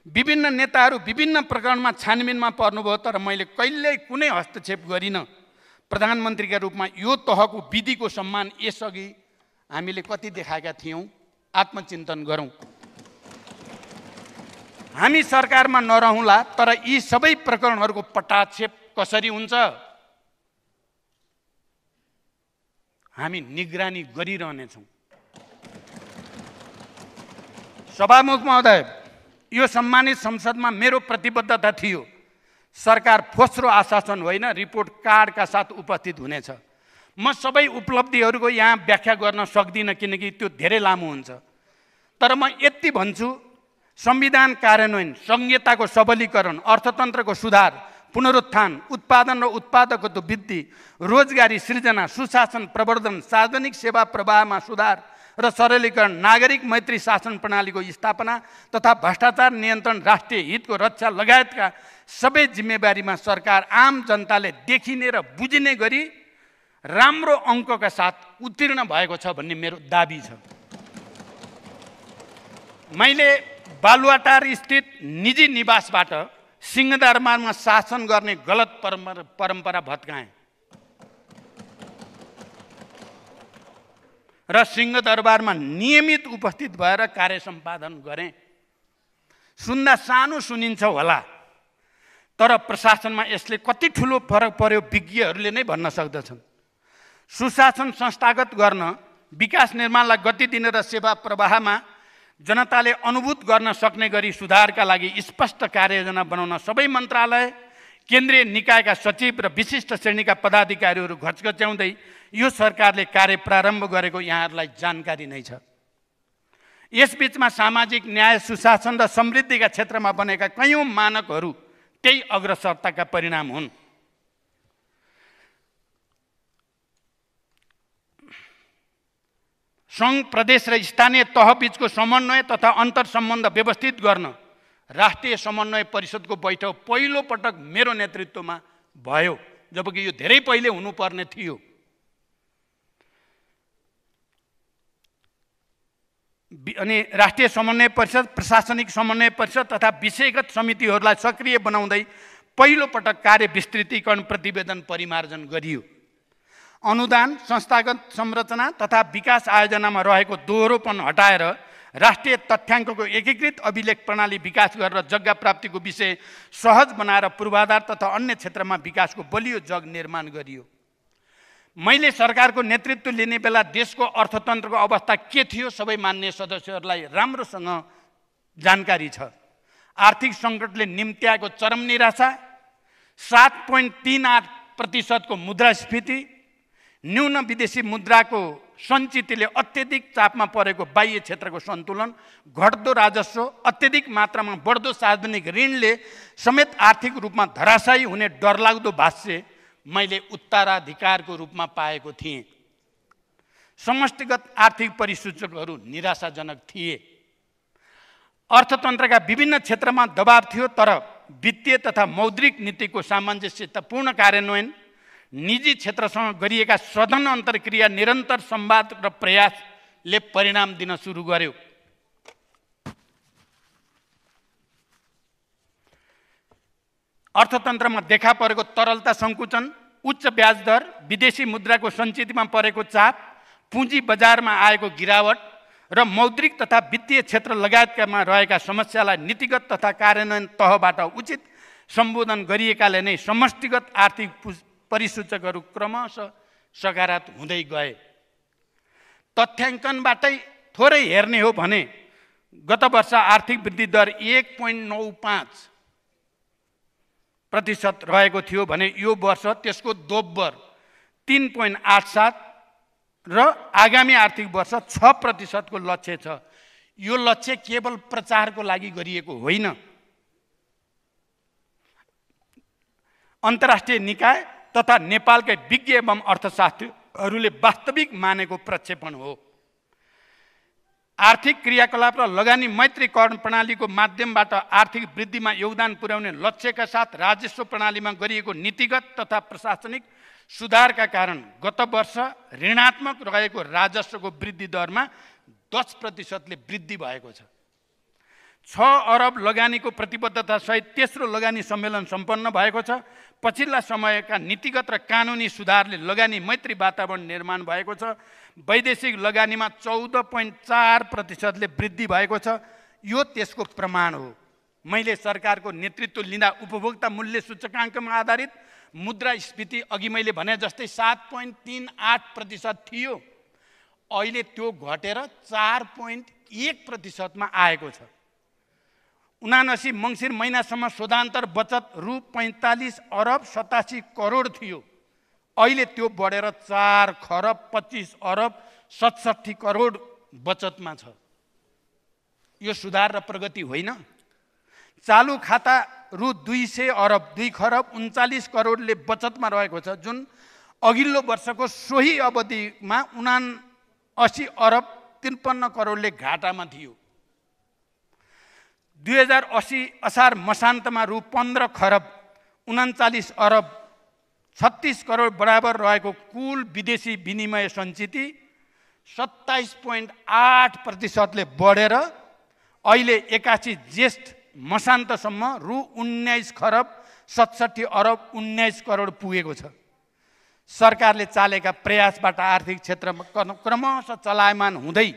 विभिन्न नेताहरू विभिन्न प्रकरणमा छानबिनमा पर्नुभयो तर मैले कहिल्यै कुनै हस्तक्षेप गरिनँ। प्रधानमन्त्रीका रूपमा यो तहको विधिको सम्मान यसअघि हामीले कति देखाएका थियौँ। आत्मचिन्तन गरौँ। हामी सरकारमा नरहँला तर यी सबै प्रकरणहरूको पटाक्षेप कसरी हुन्छ? हामी निगरानी गरिरहनेछौँ। सभामुख महोदय यो सम्मानित संसदमा मेरो प्रतिबद्धता थियो। सरकार फोस्रो आशासन होइन रिपोर्ट कार्डका साथ उपस्थित हुनेछ। म सबै उपलब्धिहरूको यहाँ व्याख्या गर्न सक्दिनँ किनकि त्यो धेरै लामो हुन्छ। तर म यति भन्छु संविधान कार्यान्वयन संहिताको सबलीकरण अर्थतन्त्रको सुधार पुनरुत्थान उत्पादन र उत्पादकत्व वृद्धि रोजगारी सृजना सुशासन प्रवर्धन सार्वजनिक सेवा प्रवाहमा सुधार र सरलीकरण नागरिक मैत्री शासन प्रणालीको स्थापना तथा भ्रष्टाचार नियन्त्रण राष्ट्रिय हितको रक्षा लगायतका सबै जिम्मेवारीमा सरकार आम जनताले देखिने र बुझिने गरी राम्रो अङ्कका साथ उत्तीर्ण भएको छ भन्ने मेरो दाबी छ। मैले बालुवाटार स्थित निजी निवासबाट सिंहदरबारमा शासन गर्ने गलत परम्परा परम्परा भत्काएँ। र सिंहदरबारमा नियमित उपस्थित भएर कार्य सम्पादन गरेँ। सुन्दा सानो सुनिन्छ होला तर प्रशासनमा यसले कति ठुलो फरक पर्यो विज्ञहरूले नै भन्न सक्दछन्। सुशासन संस्थागत गर्न विकास निर्माणलाई गति दिने र सेवा प्रवाहमा जनताले अनुभूत गर्न सक्ने गरी सुधारका लागि स्पष्ट कार्ययोजना बनाउन सबै मन्त्रालय केन्द्रीय निकायका सचिव र विशिष्ट श्रेणीका पदाधिकारीहरू घचघच्याउँदै यो सरकारले कार्य प्रारम्भ गरेको यहाँहरूलाई जानकारी नै छ। यसबिचमा सामाजिक न्याय सुशासन र समृद्धिका क्षेत्रमा बनेका कैयौँ मानकहरू त्यही अग्रसरताका परिणाम हुन्। सङ्घ प्रदेश र स्थानीय तहबिचको समन्वय तथा अन्तर सम्बन्ध व्यवस्थित गर्न राष्ट्रिय समन्वय परिषदको बैठक पहिलो पटक मेरो नेतृत्वमा भयो जबकि यो धेरै पहिले हुनुपर्ने थियो। अनि राष्ट्रिय समन्वय परिषद प्रशासनिक समन्वय परिषद तथा विषयगत समितिहरूलाई सक्रिय बनाउँदै पहिलो पटक कार्य विस्तृतीकरण प्रतिवेदन परिमार्जन गरियो। अनुदान संस्थागत संरचना तथा विकास आयोजनामा रहेको दोहोरोपन हटाएर राष्ट्रिय तथ्याङ्कको एकीकृत अभिलेख प्रणाली विकास गरेर जग्गा प्राप्तिको विषय सहज बनाएर पूर्वाधार तथा अन्य क्षेत्रमा विकासको बलियो जग निर्माण गरियो। मैले सरकारको नेतृत्व लिने बेला देशको अर्थतन्त्रको अवस्था के थियो सबै मान्य सदस्यहरूलाई राम्रोसँग जानकारी छ। आर्थिक सङ्कटले निम्त्याएको चरम निराशा सात पोइन्ट तिन आठ प्रतिशतको मुद्रास्फीति न्यून विदेशी मुद्राको सञ्चितले अत्यधिक चापमा परेको बाह्य क्षेत्रको सन्तुलन घट्दो राजस्व अत्यधिक मात्रामा बढ्दो सार्वजनिक ऋणले समेत आर्थिक रूपमा धराशायी हुने डरलाग्दो भाष्य मैले उत्तराधिकारको रूपमा पाएको थिएँ। समष्टिगत आर्थिक परिसूचकहरू निराशाजनक थिए। अर्थतन्त्रका विभिन्न क्षेत्रमा दबाब थियो तर वित्तीय तथा मौद्रिक नीतिको सामञ्जस्यतापूर्ण कार्यान्वयन निजी क्षेत्रसँग गरिएका सदन अन्तर्क्रिया निरन्तर संवाद र प्रयासले परिणाम दिन सुरु गर्यो। अर्थतन्त्रमा देखा परेको तरलता सङ्कुचन उच्च ब्याज दर विदेशी मुद्राको सञ्चितमा परेको चाप पुँजी बजारमा आएको गिरावट र मौद्रिक तथा वित्तीय क्षेत्र लगायतकामा रहेका समस्यालाई नीतिगत तथा कार्यान्वयन तहबाट उचित सम्बोधन गरिएकाले नै समष्टिगत आर्थिक परिसूचकहरू क्रमशः सकारात्मक हुँदै गए। तथ्याङ्कनबाटै थोरै हेर्ने हो भने गत वर्ष आर्थिक वृद्धि दर एक पोइन्ट नौ पाँच प्रतिशत रहेको थियो भने यो वर्ष त्यसको दोब्बर तिन पोइन्ट आठ सात र आगामी आर्थिक वर्ष छ प्रतिशतको लक्ष्य छ। यो लक्ष्य केवल प्रचारको लागि गरिएको होइन। अन्तर्राष्ट्रिय निकाय तथा नेपालकै विज्ञ एवं अर्थशास्त्रीहरूले वास्तविक मानेको प्रक्षेपण हो। आर्थिक क्रियाकलाप र लगानी मैत्रीकरण प्रणालीको माध्यमबाट आर्थिक वृद्धिमा योगदान पुर्याउने लक्ष्यका साथ राजस्व प्रणालीमा गरिएको नीतिगत तथा प्रशासनिक सुधारका कारण गत वर्ष ऋणात्मक रहेको राजस्वको वृद्धि दरमा दस प्रतिशतले वृद्धि भएको छ। छ अरब लगानीको प्रतिबद्धता सहित तेस्रो लगानी सम्मेलन सम्पन्न भएको छ। पछिल्ला समयका नीतिगत र कानुनी सुधारले लगानी मैत्री वातावरण निर्माण भएको छ। वैदेशिक लगानीमा चौध पोइन्ट चार प्रतिशतले वृद्धि भएको छ। यो त्यसको प्रमाण हो। मैले सरकारको नेतृत्व लिँदा उपभोक्ता मूल्य सूचकाङ्कमा आधारित मुद्रास्फीति अघि मैले भने जस्तै सात पोइन्ट तिन आठ प्रतिशत थियो। अहिले त्यो घटेर चार पोइन्ट एक प्रतिशतमा आएको छ। उनासी मङ्सिर महिनासम्म शोधान्तर बचत रु पैँतालिस अरब सतासी करोड थियो। अहिले त्यो बढेर चार खरब पच्चिस अरब सतसट्ठी करोड बचतमा छ। यो सुधार र प्रगति होइन। चालु खाता रु दुई सय अरब दुई खरब उन्चालिस करोडले बचतमा रहेको छ। जुन अघिल्लो वर्षको सोही अवधिमा उना असी अरब त्रिपन्न करोडले घाटामा थियो। दुई हजार असी असार मसान्तमा रु पन्ध्र खरब उन्चालिस अरब छत्तिस करोड बराबर रहेको कुल विदेशी विनिमय सञ्चिति सत्ताइस पोइन्ट आठ प्रतिशतले बढेर अहिले एकासी ज्येष्ठ मसान्तसम्म रु उन्नाइस खरब सतसट्ठी अरब उन्नाइस करोड पुगेको छ। सरकारले चालेका प्रयासबाट आर्थिक क्षेत्रमा क्रमशः चलायमान हुँदै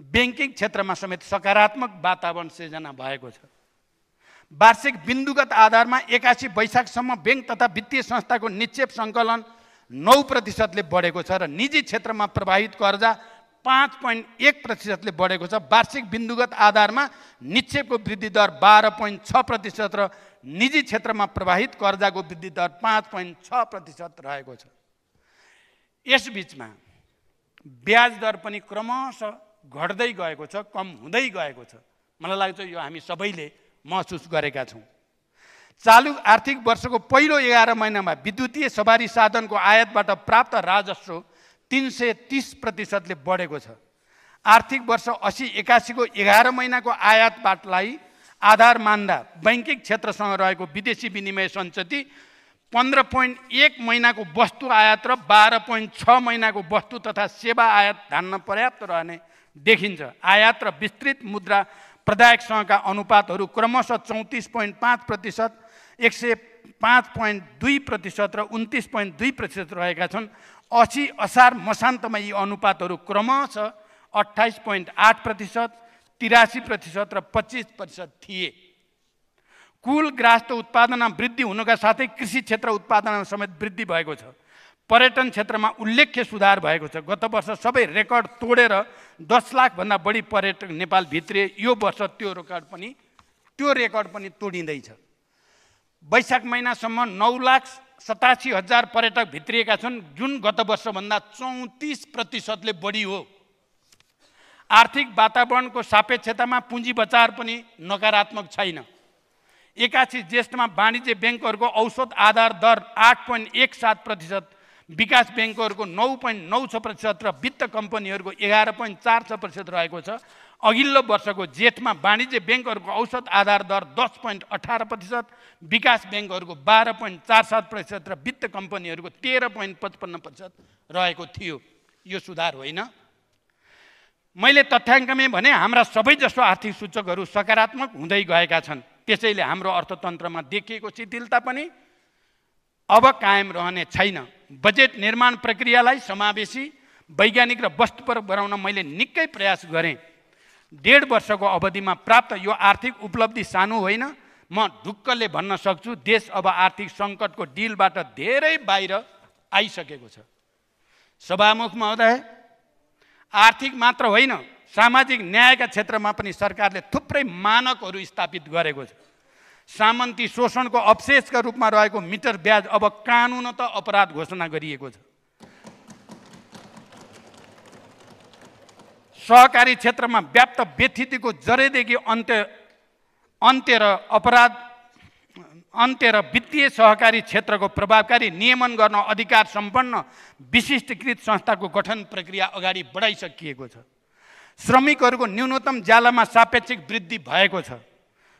ब्याङ्किङ क्षेत्रमा समेत सकारात्मक वातावरण सिर्जना भएको छ। वार्षिक बिन्दुगत आधारमा एकासी वैशाखसम्म ब्याङ्क तथा वित्तीय संस्थाको निक्षेप सङ्कलन नौ प्रतिशतले बढेको छ र निजी क्षेत्रमा प्रवाहित कर्जा पाँच पोइन्ट एक प्रतिशतले बढेको छ। वार्षिक बिन्दुगत आधारमा निक्षेपको वृद्धि दर बाह्र पोइन्ट छ प्रतिशत र निजी क्षेत्रमा प्रवाहित कर्जाको वृद्धि दर पाँच पोइन्ट छ प्रतिशत रहेको छ। यसबिचमा ब्याज दर पनि क्रमशः घट्दै गएको छ कम हुँदै गएको छ। मलाई लाग्छ यो हामी सबैले महसुस गरेका छौँ। चालु आर्थिक वर्षको पहिलो एघार महिनामा विद्युतीय सवारी साधनको आयातबाट प्राप्त राजस्व तिन सय तिस प्रतिशतले बढेको छ। आर्थिक वर्ष असी एकासीको एघार महिनाको आयातबाटलाई आधार मान्दा बैङ्किक क्षेत्रसँग रहेको विदेशी विनिमय सञ्चति पन्ध्र पोइन्ट एक महिनाको वस्तु आयात र बाह्र पोइन्ट छ महिनाको वस्तु तथा सेवा आयात धान्न पर्याप्त रहने देखिन्छ। आयात र विस्तृत मुद्रा प्रदायकसँगका अनुपातहरू क्रमशः चौतिस पोइन्ट पाँच प्रतिशत एक सय पाँच पोइन्ट दुई प्रतिशत र उन्तिस पोइन्ट दुई प्रतिशत रहेका छन्। असी असार मसान्तमा यी अनुपातहरू क्रमशः अठाइस पोइन्ट आठ प्रतिशत तिरासी प्रतिशत र पच्चिस प्रतिशत थिए। कुल ग्रास्त उत्पादनमा वृद्धि हुनुका साथै कृषि क्षेत्र उत्पादनमा समेत वृद्धि भएको छ। पर्यटन क्षेत्रमा उल्लेख्य सुधार भएको छ। गत वर्ष सबै रेकर्ड तोडेर दस लाखभन्दा बढी पर्यटक नेपाल भित्रिए। यो वर्ष त्यो रेकर्ड पनि त्यो रेकर्ड पनि तोडिँदैछ। वैशाख महिनासम्म नौ लाख सतासी हजार पर्यटक भित्रिएका छन्। जुन गत वर्षभन्दा चौतिस प्रतिशतले बढी हो। आर्थिक वातावरणको सापेक्षतामा पुँजी बचार पनि नकारात्मक छैन। एकासी ज्येष्ठमा वाणिज्य ब्याङ्कहरूको औसत आधार दर आठ पोइन्ट एक सात प्रतिशत विकास ब्याङ्कहरूको नौ पोइन्ट नौ छ प्रतिशत र वित्त कम्पनीहरूको एघार पोइन्ट चार छ प्रतिशत रहेको छ। अघिल्लो वर्षको जेठमा वाणिज्य ब्याङ्कहरूको औसत आधार दर दस पोइन्ट अठार प्रतिशत विकास ब्याङ्कहरूको बाह्र पोइन्ट चार सात प्रतिशत र वित्त कम्पनीहरूको तेह्र पोइन्ट पचपन्न प्रतिशत रहेको थियो। यो सुधार होइन। मैले तथ्याङ्कमै भने हाम्रा सबै जस्तो आर्थिक सूचकहरू सकारात्मक हुँदै गएका छन्। त्यसैले हाम्रो अर्थतन्त्रमा देखिएको शिथिलता पनि अब कायम रहने छैन। बजेट निर्माण प्रक्रियालाई समावेशी वैज्ञानिक र वस्तुपर बनाउन मैले निकै प्रयास गरेँ। डेढ वर्षको अवधिमा प्राप्त यो आर्थिक उपलब्धि सानो होइन। म ढुक्कले भन्न सक्छु देश अब आर्थिक सङ्कटको डिलबाट धेरै बाहिर आइसकेको छ। सभामुख महोदय आर्थिक मात्र होइन सामाजिक न्यायका क्षेत्रमा पनि सरकारले थुप्रै मानकहरू स्थापित गरेको छ। सामन्ती शोषणको अवशेषका रूपमा रहेको मिटर ब्याज अब कानुन त अपराध घोषणा गरिएको छ। सहकारी क्षेत्रमा व्याप्त व्यथितिको जरेदेखि अन्त्य अन्त्य र अपराध अन्त्य र वित्तीय सहकारी क्षेत्रको प्रभावकारी नियमन गर्न अधिकार सम्पन्न विशिष्टकृत संस्थाको गठन प्रक्रिया अगाडि बढाइसकिएको छ। श्रमिकहरूको न्यूनतम ज्यालामा सापेक्षिक वृद्धि भएको छ।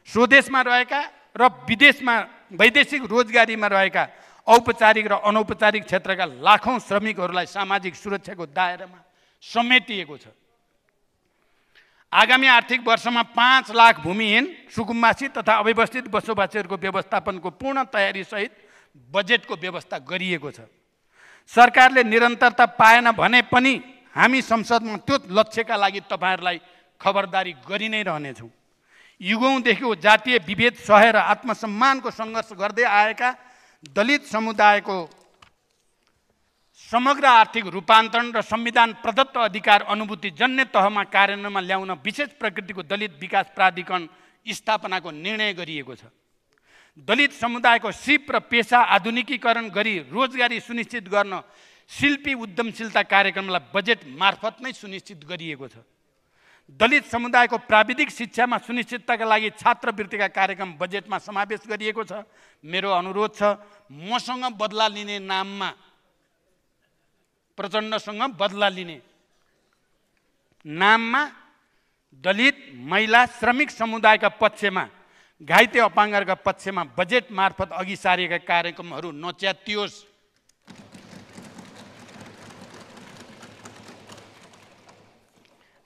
स्वदेशमा रहेका र विदेशमा वैदेशिक रोजगारीमा रहेका औपचारिक र अनौपचारिक क्षेत्रका लाखौँ श्रमिकहरूलाई सामाजिक सुरक्षाको दायरामा समेटिएको छ। आगामी आर्थिक वर्षमा पाँच लाख भूमिहीन सुकुम्बासी तथा अव्यवस्थित बसोबासीहरूको व्यवस्थापनको पूर्ण तयारीसहित बजेटको व्यवस्था गरिएको छ। सरकारले निरन्तरता पाएन भने पनि हामी संसदमा त्यो लक्ष्यका लागि तपाईँहरूलाई खबरदारी गरि नै रहनेछौँ। युगौँदेखि जातीय विभेद सहेर आत्मसम्मानको सङ्घर्ष गर्दै आएका दलित समुदायको समग्र आर्थिक रूपान्तरण र संविधान प्रदत्त अधिकार अनुभूति जन्य तहमा कार्यान्वयनमा ल्याउन विशेष प्रकृतिको दलित विकास प्राधिकरण स्थापनाको निर्णय गरिएको छ। दलित समुदायको सिप र पेसा आधुनिकीकरण गरी रोजगारी सुनिश्चित गर्न शिल्पी उद्यमशीलता कार्यक्रमलाई बजेट मार्फत नै सुनिश्चित गरिएको छ। दलित समुदायको प्राविधिक शिक्षामा सुनिश्चितताका लागि छात्रवृत्तिका कार्यक्रम बजेटमा समावेश गरिएको छ। मेरो अनुरोध छ मसँग बदला लिने नाममा प्रचण्डसँग बदला लिने नाममा दलित महिला श्रमिक समुदायका पक्षमा घाइते अपाङ्गका पक्षमा बजेट मार्फत अघि सारिएका कार्यक्रमहरू नच्यातियोस्।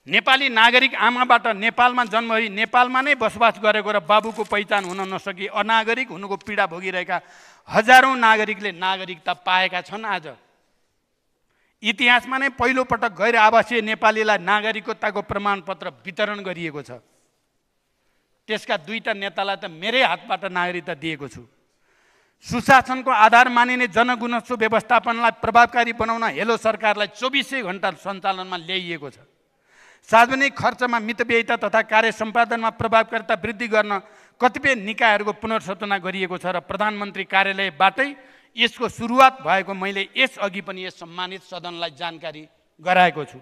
नेपाली नागरिक आमाबाट नेपालमा जन्म भई नेपालमा नै बसोबास गरेको र बाबुको पहिचान हुन नसकी अनागरिक हुनुको पीडा भोगिरहेका हजारौँ नागरिकले नागरिकता पाएका छन् आज। इतिहासमा नै पहिलोपटक गैर आवासीय नेपालीलाई नागरिकताको प्रमाणपत्र वितरण गरिएको छ। त्यसका दुईवटा नेतालाई त मेरै हातबाट नागरिकता दिएको छु। सुशासनको आधार मानिने जनगुणस्व व्यवस्थापनलाई प्रभावकारी बनाउन हेलो सरकारलाई चौबिसै घन्टा सञ्चालनमा ल्याइएको छ। सार्वजनिक खर्चमा मितव्ययिता तथा कार्य सम्पादनमा प्रभावकारिता वृद्धि गर्न कतिपय निकायहरूको पुनर्सचना गरिएको छ र प्रधानमन्त्री कार्यालयबाटै यसको सुरुवात भएको मैले यसअघि पनि यस सम्मानित सदनलाई जानकारी गराएको छु।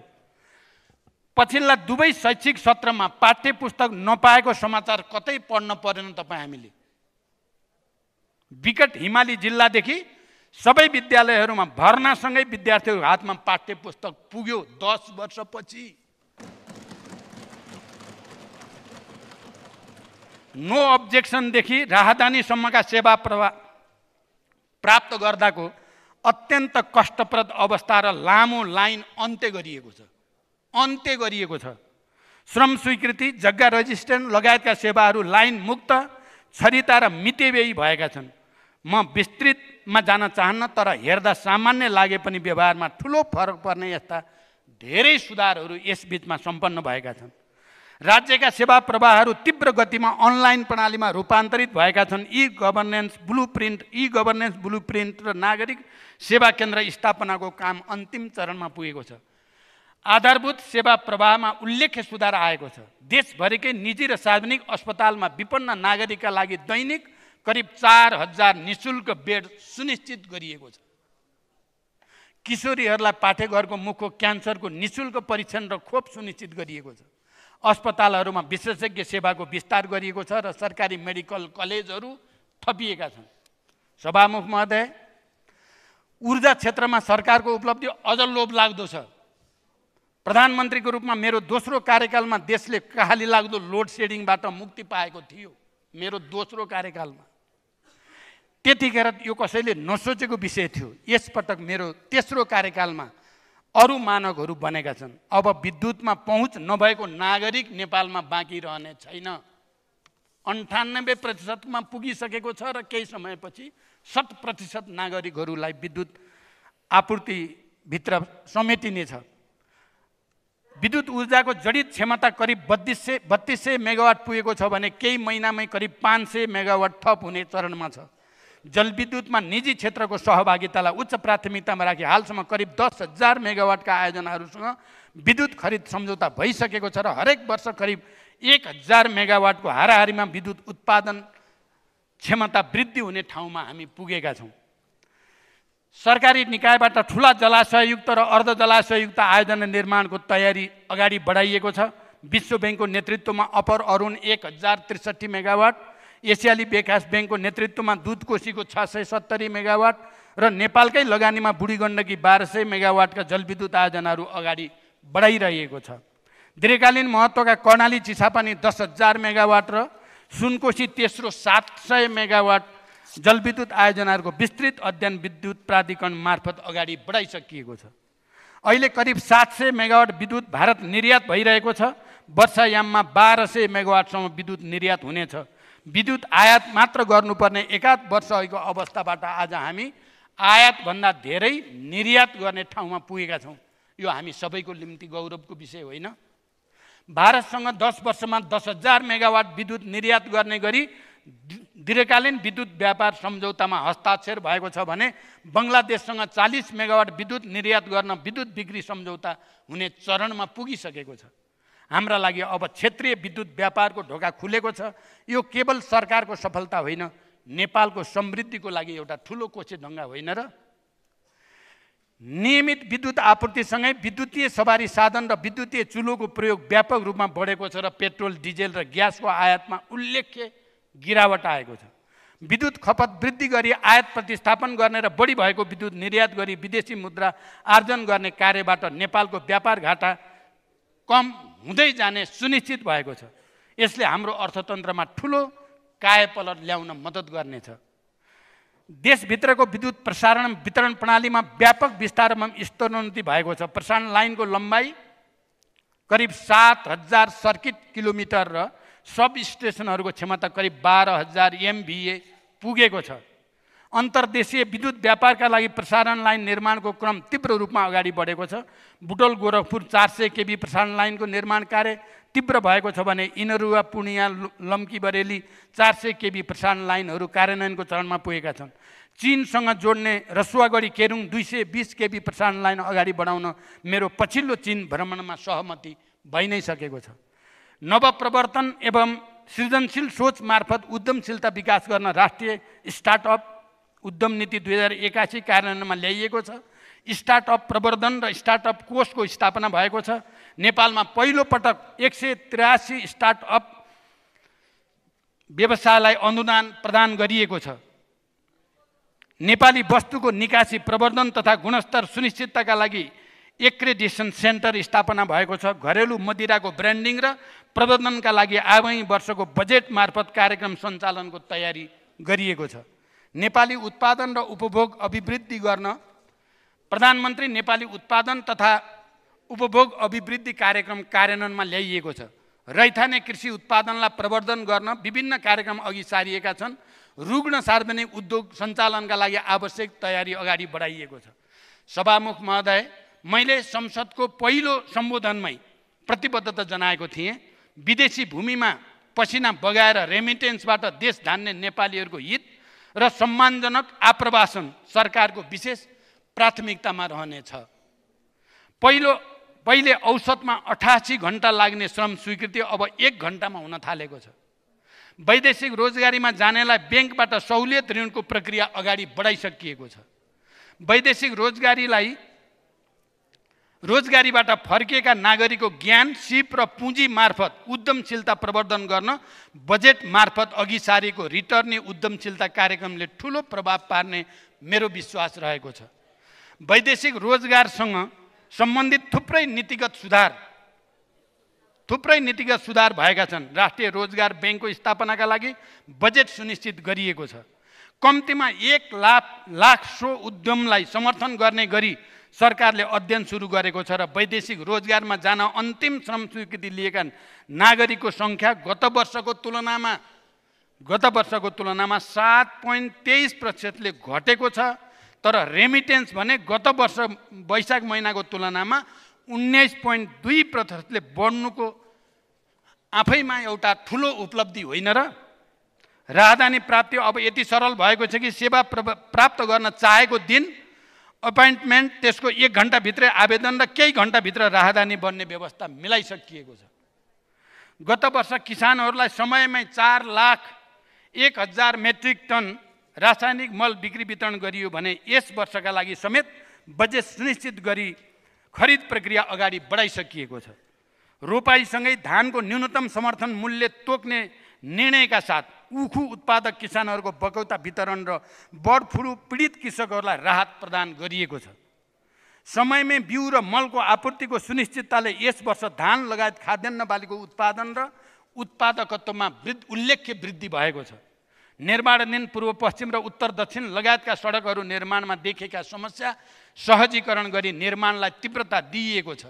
पछिल्ला दुवै शैक्षिक सत्रमा पाठ्य पुस्तक नपाएको समाचार कतै पढ्न परेन तपाईँ हामीले। विकट हिमाली जिल्लादेखि सबै विद्यालयहरूमा भर्नासँगै विद्यार्थीहरूको हातमा पाठ्य पुस्तक पुग्यो दस वर्षपछि। नो अब्जेक्सनदेखि राहदानीसम्मका सेवा प्रवाह प्राप्त गर्दाको अत्यन्त कष्टप्रद अवस्था र लामो लाइन अन्त्य गरिएको छ। अन्त्य गरिएको छ। श्रम स्वीकृति जग्गा रजिस्ट्रेसन लगायतका सेवाहरू लाइन मुक्त छरिता र मितेव्ययी भएका छन्। म विस्तृतमा जान चाहन्न तर हेर्दा सामान्य लागे पनि व्यवहारमा ठुलो फरक पर्ने यस्ता धेरै सुधारहरू यसबिचमा सम्पन्न भएका छन्। राज्यका सेवा प्रवाहहरू तीव्र गतिमा अनलाइन प्रणालीमा रूपान्तरित भएका छन्। E governance blueprint e governance blueprint र नागरिक सेवा केन्द्र स्थापनाको काम अन्तिम चरणमा पुगेको छ। आधारभूत सेवा प्रवाहमा उल्लेख्य सुधार आएको छ। देशभरिकै निजी र सार्वजनिक अस्पतालमा विपन्न नागरिकका लागि दैनिक करिब चार हजार निशुल्क बेड सुनिश्चित गरिएको छ। किशोरीहरूलाई पाठेघरको मुखको क्यान्सरको निशुल्क परीक्षण र खोप सुनिश्चित गरिएको छ। अस्पतालहरूमा विशेषज्ञ सेवाको विस्तार गरिएको छ र सरकारी मेडिकल कलेजहरू थपिएका छन्। सभामुख महोदय ऊर्जा क्षेत्रमा सरकारको उपलब्धि अझ लोभ लाग्दो छ। प्रधानमन्त्रीको रूपमा मेरो दोस्रो कार्यकालमा देशले कहाली लाग्दो लोड सेडिङबाट मुक्ति पाएको थियो मेरो दोस्रो कार्यकालमा। त्यतिखेर यो कसैले नसोचेको विषय थियो। यसपटक मेरो तेस्रो कार्यकालमा अरू मानकहरू बनेका छन्। अब विद्युतमा पहुँच नभएको नागरिक नेपालमा बाँकी रहने छैन। अन्ठानब्बे प्रतिशतमा पुगिसकेको छ र केही समयपछि शत प्रतिशत नागरिकहरूलाई विद्युत आपूर्तिभित्र समेटिनेछ विद्युत ऊर्जाको जडित क्षमता करिब बत्तिस सय बत्तिस सय मेगावाट पुगेको छ भने केही महिनामै करिब पाँच सय मेगावाट थप हुने चरणमा छ। जलविद्युतमा निजी क्षेत्रको सहभागितालाई उच्च प्राथमिकतामा राखी हालसम्म करिब दस हजार मेगावाटका आयोजनाहरूसँग विद्युत खरिद सम्झौता भइसकेको छ र हरेक वर्ष करिब एक हजार मेगावाटको हाराहारीमा विद्युत उत्पादन क्षमता वृद्धि हुने ठाउँमा हामी पुगेका छौँ। सरकारी निकायबाट ठुला जलाशययुक्त र अर्ध जलाशययुक्त आयोजना निर्माणको तयारी अगाडि बढाइएको छ। विश्व ब्याङ्कको नेतृत्वमा अपर अरुण एक हजार त्रिसठी मेगावाट एसियाली विकास ब्याङ्कको नेतृत्वमा दुध कोशीको छ सय सत्तरी मेगावाट र नेपालकै लगानीमा बुढी गण्डकी बाह्र सय मेगावाटका जलविद्युत आयोजनाहरू अगाडि बढाइरहेको छ। दीर्घकालीन महत्त्वका कर्णाली चिसापानी दस हजार मेगावाट र सुनकोशी तेस्रो सात सय मेगावाट जलविद्युत आयोजनाहरूको विस्तृत अध्ययन विद्युत प्राधिकरण मार्फत अगाडि बढाइसकिएको छ। अहिले करिब सात सय मेगावाट विद्युत भारत निर्यात भइरहेको छ। वर्षायाममा बाह्र सय मेगावाटसम्म विद्युत निर्यात हुनेछ। विद्युत आयात मात्र गर्नुपर्ने एकाध वर्ष अघिको अवस्थाबाट आज हामी आयातभन्दा धेरै निर्यात गर्ने ठाउँमा पुगेका छौँ। यो हामी सबैको निम्ति गौरवको विषय होइन। भारतसँग दस वर्षमा दस हजार मेगावाट विद्युत निर्यात गर्ने गरी दीर्घकालीन विद्युत व्यापार सम्झौतामा हस्ताक्षर भएको छ भने बङ्गलादेशसँग चालिस मेगावाट विद्युत निर्यात गर्न विद्युत बिक्री सम्झौता हुने चरणमा पुगिसकेको छ। हाम्रा लागि अब क्षेत्रीय विद्युत व्यापारको ढोका खुलेको छ। यो केवल सरकारको सफलता होइन नेपालको समृद्धिको लागि एउटा ठुलो कोसे ढङ्गा होइन र नियमित विद्युत आपूर्तिसँगै विद्युतीय सवारी साधन र विद्युतीय चुलोको प्रयोग व्यापक रूपमा बढेको छ र पेट्रोल डिजेल र ग्यासको आयातमा उल्लेख्य गिरावट आएको छ। विद्युत खपत वृद्धि गरी आयात प्रतिस्थापन गर्ने र बढी भएको विद्युत निर्यात गरी विदेशी मुद्रा आर्जन गर्ने कार्यबाट नेपालको व्यापार घाटा कम हुँदै जाने सुनिश्चित भएको छ। यसले हाम्रो अर्थतन्त्रमा ठुलो कायपलट ल्याउन मद्दत गर्नेछ। देशभित्रको विद्युत प्रसारण वितरण प्रणालीमा व्यापक विस्तारमा स्तरोन्नति भएको छ। प्रसारण लाइनको लम्बाइ करिब सात हजार सर्किट किलोमिटर र सब स्टेसनहरूको क्षमता करिब बाह्र हजार एमभिए पुगेको छ। अन्तर्देशीय विद्युत व्यापारका लागि प्रसारण लाइन निर्माणको क्रम तीव्र रूपमा अगाडि बढेको छ। बुटोल गोरखपुर चार सय केबी प्रसारण लाइनको निर्माण कार्य तीव्र भएको छ भने इनरुवा पूर्णिया लम्की बरेली चार सय केबी प्रसारण लाइनहरू कार्यान्वयनको चरणमा पुगेका छन्। चिनसँग जोड्ने रसुवागढी केरुङ दुई सय बिस केबी प्रसारण लाइन अगाडि बढाउन मेरो पछिल्लो चिन भ्रमणमा सहमति भइ नै सकेको छ। नवप्रवर्तन एवं सृजनशील सोच मार्फत उद्यमशीलता विकास गर्न राष्ट्रिय स्टार्टअप उद्यम नीति दुई हजार एकासी कार्यान्वयनमा ल्याइएको छ। स्टार्टअप प्रवर्धन र स्टार्टअप कोषको स्थापना भएको छ। नेपालमा पहिलोपटक एक सय त्रियासी स्टार्टअप व्यवसायलाई अनुदान प्रदान गरिएको छ। नेपाली वस्तुको निकासी प्रवर्धन तथा गुणस्तर सुनिश्चितताका लागि एक्रेडिसन सेन्टर स्थापना भएको छ। घरेलु मदिराको ब्रान्डिङ र प्रवर्धनका लागि आगामी वर्षको बजेट मार्फत कार्यक्रम सञ्चालनको तयारी गरिएको छ। नेपाली उत्पादन र उपभोग अभिवृद्धि गर्न प्रधानमन्त्री नेपाली उत्पादन तथा उपभोग अभिवृद्धि कार्यक्रम कार्यान्वयनमा ल्याइएको छ। रैथाने कृषि उत्पादनलाई प्रवर्धन गर्न विभिन्न कार्यक्रम अघि सारिएका छन्। रुग्ण सार्वजनिक उद्योग सञ्चालनका लागि आवश्यक तयारी अगाडि बढाइएको छ। सभामुख महोदय मैले संसदको पहिलो सम्बोधनमै प्रतिबद्धता जनाएको थिएँ। विदेशी भूमिमा पसिना बगाएर रेमिटेन्सबाट देश धान्ने नेपालीहरूको हित र सम्मानजनक आप्रवासन सरकारको विशेष प्राथमिकतामा रहनेछ। पहिलो पहिले औसतमा अठासी घन्टा लाग्ने श्रम स्वीकृति अब एक घन्टामा हुन थालेको छ। वैदेशिक रोजगारीमा जानेलाई ब्याङ्कबाट सहुलियत ऋणको प्रक्रिया अगाडि बढाइसकिएको छ। वैदेशिक रोजगारीलाई रोजगारीबाट फर्किएका नागरिकको ज्ञान सिप र पुँजी मार्फत उद्यमशीलता प्रवर्धन गर्न बजेट मार्फत अघि सारेको रिटर्ने उद्यमशीलता कार्यक्रमले ठुलो प्रभाव पार्ने मेरो विश्वास रहेको छ। वैदेशिक रोजगारसँग सम्बन्धित थुप्रै नीतिगत सुधार थुप्रै नीतिगत सुधार भएका छन्। राष्ट्रिय रोजगार ब्याङ्कको स्थापनाका लागि बजेट सुनिश्चित गरिएको छ। कम्तीमा एक लाख लाख सो उद्यमलाई समर्थन गर्ने गरी सरकारले अध्ययन सुरु गरेको छ र वैदेशिक रोजगारमा जान अन्तिम श्रम स्वीकृति लिएका नागरिकको सङ्ख्या गत वर्षको तुलनामा गत वर्षको तुलनामा सात पोइन्ट तेइस प्रतिशतले घटेको छ। तर रेमिटेन्स भने गत वर्ष वैशाख महिनाको तुलनामा उन्नाइस पोइन्ट दुई प्रतिशतले बढ्नुको आफैमा एउटा ठुलो उपलब्धि होइन र राहदानी प्राप्ति अब यति सरल भएको छ कि सेवा प्राप्त गर्न चाहेको दिन अपोइन्टमेन्ट त्यसको एक घन्टाभित्रै आवेदन र केही घन्टाभित्र राहदानी बन्ने व्यवस्था मिलाइसकिएको छ। गत वर्ष किसानहरूलाई समयमै चार लाख एक हजार मेट्रिक टन रासायनिक मल बिक्री वितरण गरियो भने यस वर्षका लागि समेत बजेट सुनिश्चित गरी खरिद प्रक्रिया अगाडि बढाइसकिएको छ। रोपाइसँगै धानको न्यूनतम समर्थन मूल्य तोक्ने निर्णयका साथ उखु उत्पादक किसानहरूको बकौता वितरण र बर्ड फ्लू पीडित कृषकहरूलाई राहत प्रदान गरिएको छ। समयमै बिउ र मलको आपूर्तिको सुनिश्चितताले यस वर्ष धान लगायत खाद्यान्न बालीको उत्पादन र उत्पादकत्वमा वृद्धि उल्लेख्य वृद्धि भएको छ। निर्माणाधीन पूर्व पश्चिम र उत्तर दक्षिण लगायतका सडकहरू निर्माणमा देखेका समस्या सहजीकरण गरी निर्माणलाई तीव्रता दिइएको छ।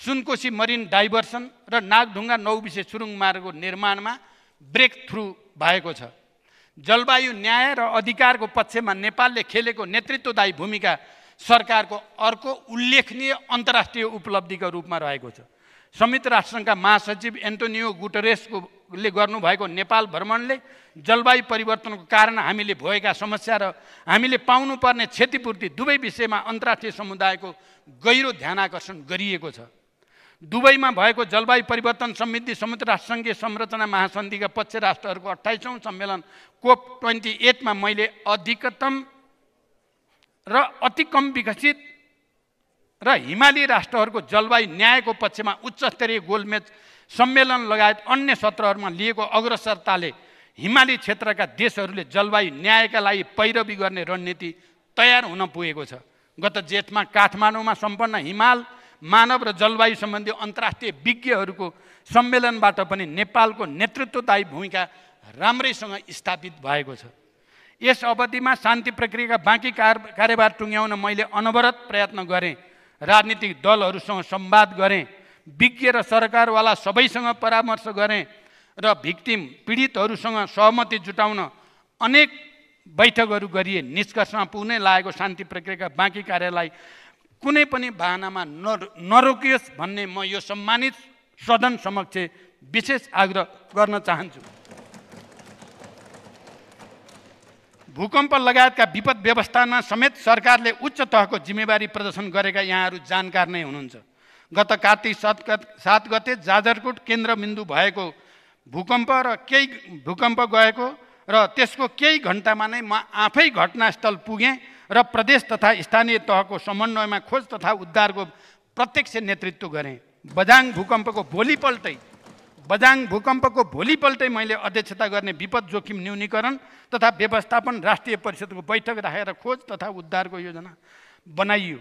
सुनकोशी मरिन डाइभर्सन र नागढुङ्गा नौबिसे सुरुङ मार्गको निर्माणमा ब्रेक थ्रु भएको छ। जलवायु न्याय र अधिकारको पक्षमा नेपालले खेलेको नेतृत्वदायी भूमिका सरकारको अर्को उल्लेखनीय अन्तर्राष्ट्रिय उपलब्धिको रूपमा रहेको छ। संयुक्त राष्ट्रसङ्घका महासचिव एन्टोनियो गुटरेसको ले गर्नुभएको नेपाल भ्रमणले जलवायु परिवर्तनको कारण हामीले भएका समस्या र हामीले पाउनुपर्ने क्षतिपूर्ति दुवै विषयमा अन्तर्राष्ट्रिय समुदायको गहिरो ध्यान आकर्षण गरिएको छ। दुबईमा भएको जलवायु परिवर्तन समृद्धि संयुक्त राष्ट्रसङ्घीय संरचना महासन्धिका पक्ष राष्ट्रहरूको अठाइसौँ सम्मेलन कोप ट्वेन्टी एटमा मैले अधिकतम र अति कम विकसित र हिमाली राष्ट्रहरूको जलवायु न्यायको पक्षमा उच्चस्तरीय गोलमेज सम्मेलन लगायत अन्य सत्रहरूमा लिएको अग्रसरताले हिमाली क्षेत्रका देशहरूले जलवायु न्यायका लागि पैरवी गर्ने रणनीति तयार हुन पुगेको छ। गत जेठमा काठमाडौँमा सम्पन्न हिमाल मानव र जलवायु सम्बन्धी अन्तर्राष्ट्रिय विज्ञहरूको सम्मेलनबाट पनि नेपालको नेतृत्वदायी भूमिका राम्रैसँग स्थापित भएको छ। यस अवधिमा शान्ति प्रक्रियाका बाँकी कार कार्यभार टुङ्ग्याउन मैले अनवरत प्रयत्न गरेँ। राजनीतिक दलहरूसँग संवाद गरेँ। विज्ञ र सरकारवाला सबैसँग परामर्श गरेँ र भिक्टिम पीडितहरूसँग सहमति जुटाउन अनेक बैठकहरू गरिए। निष्कर्षमा पुग्नै लागेको शान्ति प्रक्रियाका बाँकी कार्यलाई कुनै पनि बाहनामा नरोकियोस् भन्ने म यो सम्मानित सदन समक्ष विशेष आग्रह गर्न चाहन्छु। भूकम्प लगायतका विपद व्यवस्थामा समेत सरकारले उच्च तहको जिम्मेवारी प्रदर्शन गरेका यहाँहरू जानकार नै हुनुहुन्छ। गत कार्तिक सात सात गते जाजरकोट केन्द्रबिन्दु भएको भूकम्प र केही भूकम्प गएको र त्यसको केही घन्टामा नै म आफै घटनास्थल पुगेँ। र प्रदेश तथा स्थानीय तहको समन्वयमा खोज तथा उद्धारको प्रत्यक्ष नेतृत्व गरेँ। बजाङ भूकम्पको भोलिपल्टै बजाङ भूकम्पको भोलिपल्टै मैले अध्यक्षता गर्ने विपद जोखिम न्यूनीकरण तथा व्यवस्थापन राष्ट्रिय परिषदको बैठक राखेर खोज तथा उद्धारको योजना बनाइयो।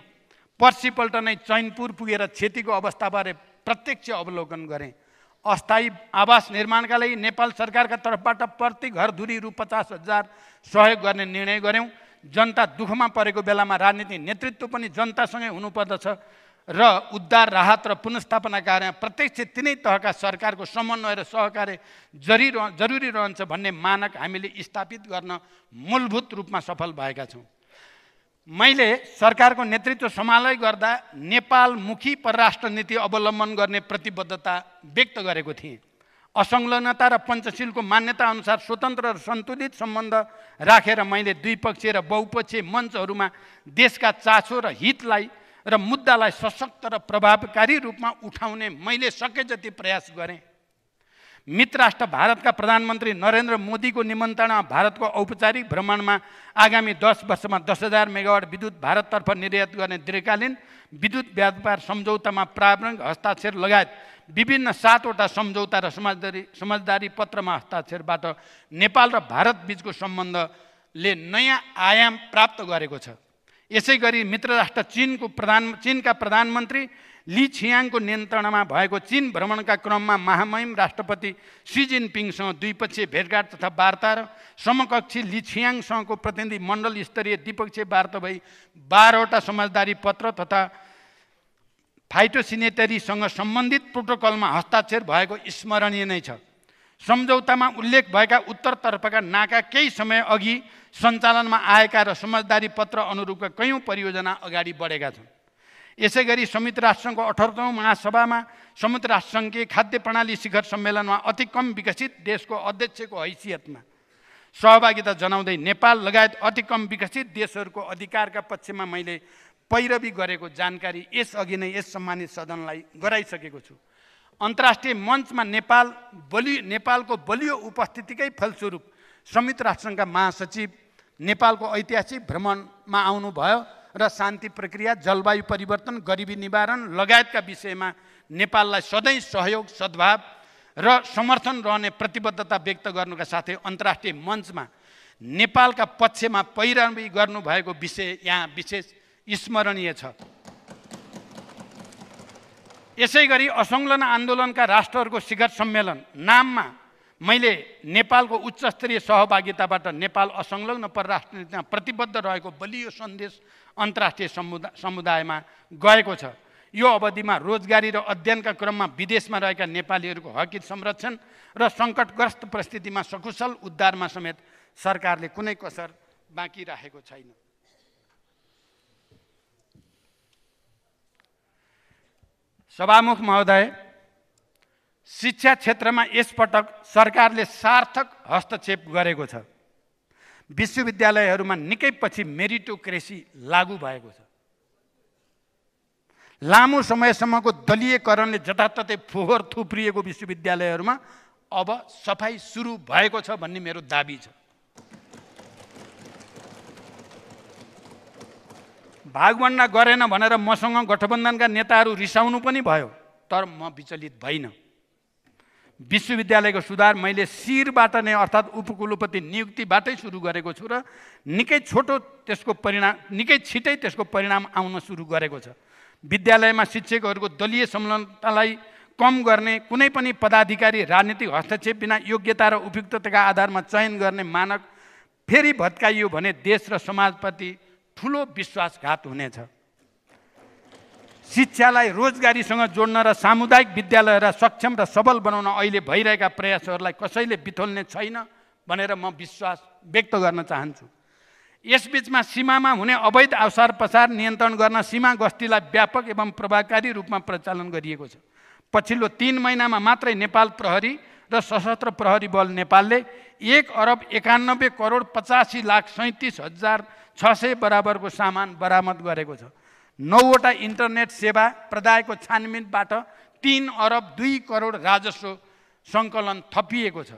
पर्सिपल्ट नै चैनपुर पुगेर क्षतिको अवस्थाबारे प्रत्यक्ष अवलोकन गरेँ। अस्थायी आवास निर्माणका लागि नेपाल सरकारका तर्फबाट प्रति घर धुरी रु पचास हजार सहयोग गर्ने निर्णय गऱ्यौँ। जनता दुःखमा परेको बेलामा राजनीतिक नेतृत्व पनि जनतासँगै हुनुपर्दछ र उद्धार राहत र पुनस्थापना कार्य प्रत्यक्ष तिनै तहका सरकारको समन्वय र सहकार्य जरुरी जरुरी रहन्छ भन्ने मानक हामीले स्थापित गर्न मूलभूत रूपमा सफल भएका छौँ। मैले सरकारको नेतृत्व सम्हाल्दै गर्दा नेपालमुखी परराष्ट्र नीति अवलम्बन गर्ने प्रतिबद्धता व्यक्त गरेको थिएँ। असंलग्नता र पञ्चशीलको मान्यता अनुसार स्वतन्त्र र सन्तुलित सम्बन्ध राखेर मैले द्विपक्षीय र बहुपक्षीय मञ्चहरूमा देशका चासो र हितलाई र मुद्दालाई सशक्त र प्रभावकारी रूपमा उठाउने मैले सके जति प्रयास गरेँ। मित्र राष्ट्र भारतका प्रधानमन्त्री नरेन्द्र मोदीको निमन्त्रणा भारतको औपचारिक भ्रमणमा आगामी दस वर्षमा दस हजार मेगावाट विद्युत भारततर्फ निर्यात गर्ने दीर्घकालीन विद्युत व्यापार सम्झौतामा प्रारम्भिक हस्ताक्षर लगायत विभिन्न सातवटा सम्झौता र समझदारी समझदारी पत्रमा हस्ताक्षरबाट नेपाल र भारत बिचको सम्बन्धले नयाँ आयाम प्राप्त गरेको छ। यसै गरी मित्र राष्ट्र चिनको प्रधान चिनका प्रधानमन्त्री ली छियाङको नियन्त्रणामा भएको चिन भ्रमणका क्रममा महामहिम राष्ट्रपति सी जिनपिङसँग द्विपक्षीय भेटघाट तथा वार्ता र समकक्षी ली छियाङसँगको प्रतिनिधि मण्डल स्तरीय द्विपक्षीय वार्ता भई बाह्रवटा समझदारी पत्र तथा फाइटोसिनेटरीसँग सम्बन्धित प्रोटोकलमा हस्ताक्षर भएको स्मरणीय नै छ। सम्झौतामा उल्लेख भएका उत्तरतर्फका नाका केही समय अघि सञ्चालनमा आएका र समझदारी पत्र अनुरूपका कैयौँ परियोजना अगाडि बढेका छन्। यसै गरी संयुक्त राष्ट्रसङ्घको अठारौँ महासभामा संयुक्त राष्ट्रसङ्घीय खाद्य प्रणाली शिखर सम्मेलनमा अति कम विकसित देशको अध्यक्षको हैसियतमा सहभागिता जनाउँदै नेपाल लगायत अति कम विकसित देशहरूको अधिकारका पक्षमा मैले पैरवी गरेको जानकारी यसअघि नै यस सम्मानित सदनलाई गराइसकेको छु। अन्तर्राष्ट्रिय मञ्चमा नेपाल बलि नेपालको बलियो उपस्थितिकै फलस्वरूप संयुक्त राष्ट्रसङ्घका महासचिव नेपालको ऐतिहासिक भ्रमणमा आउनुभयो। र शान्ति प्रक्रिया जलवायु परिवर्तन गरिबी निवारण लगायतका विषयमा नेपाललाई सधैँ सहयोग सद्भाव र समर्थन रहने प्रतिबद्धता व्यक्त गर्नुका साथै अन्तर्राष्ट्रिय मञ्चमा नेपालका पक्षमा पैरवी गर्नुभएको विषय यहाँ विशेष स्मरणीय छ। यसै गरी असङ्लग्न आन्दोलनका राष्ट्रहरूको शिखर सम्मेलन नाममा मैले नेपालको उच्च स्तरीय सहभागिताबाट नेपाल असंलग्न परराष्ट्र नीतिमा प्रतिबद्ध रहेको बलियो सन्देश अन्तर्राष्ट्रिय समुदाय समुदायमा गएको छ। यो अवधिमा रोजगारी र अध्ययनका क्रममा विदेशमा रहेका नेपालीहरूको हकित संरक्षण र सङ्कटग्रस्त परिस्थितिमा सकुशल उद्धारमा समेत सरकारले कुनै कसर बाँकी राखेको छैन। सभामुख महोदय शिक्षा क्षेत्रमा यसपटक सरकारले सार्थक हस्तक्षेप गरेको छ। विश्वविद्यालयहरूमा निकै पछि मेरिटोक्रेसी लागू भएको छ। लामो समयसम्मको दलीयकरणले जताततै फोहोर थुप्रिएको विश्वविद्यालयहरूमा अब सफाइ सुरु भएको छ भन्ने मेरो दाबी छ। भागभन्डा गरेन भनेर मसँग गठबन्धनका नेताहरू रिसाउनु पनि भयो तर म विचलित भइनँ। विश्वविद्यालयको सुधार मैले शिरबाट नै अर्थात् उपकुलपति नियुक्तिबाटै सुरु गरेको छु र निकै छोटो त्यसको परिणाम निकै छिटै त्यसको परिणाम आउन सुरु गरेको छ। विद्यालयमा शिक्षकहरूको दलीय संलग्नतालाई कम गर्ने कुनै पनि पदाधिकारी राजनीतिक हस्तक्षेप बिना योग्यता र उपयुक्तताका आधारमा चयन गर्ने मानक फेरि भत्काइयो भने देश र समाजप्रति ठुलो विश्वासघात हुनेछ। शिक्षालाई रोजगारीसँग जोड्न र सामुदायिक विद्यालयलाई सक्षम र सबल बनाउन अहिले भइरहेका प्रयासहरूलाई कसैले बिथोल्ने छैन भनेर म विश्वास व्यक्त गर्न चाहन्छु। यसबिचमा सीमामा हुने अवैध अवसार पसार नियन्त्रण गर्न सीमा गस्तीलाई व्यापक एवं प्रभावकारी रूपमा प्रचालन गरिएको छ। पछिल्लो तिन महिनामा मात्रै नेपाल प्रहरी र सशस्त्र प्रहरी बल नेपालले एक अरब एकानब्बे करोड पचासी लाख सैँतिस हजार छ सय बराबरको सामान बरामद गरेको छ। नौवटा इन्टरनेट सेवा प्रदायको छानबिनबाट तिन अरब दुई करोड राजस्व सङ्कलन थपिएको छ।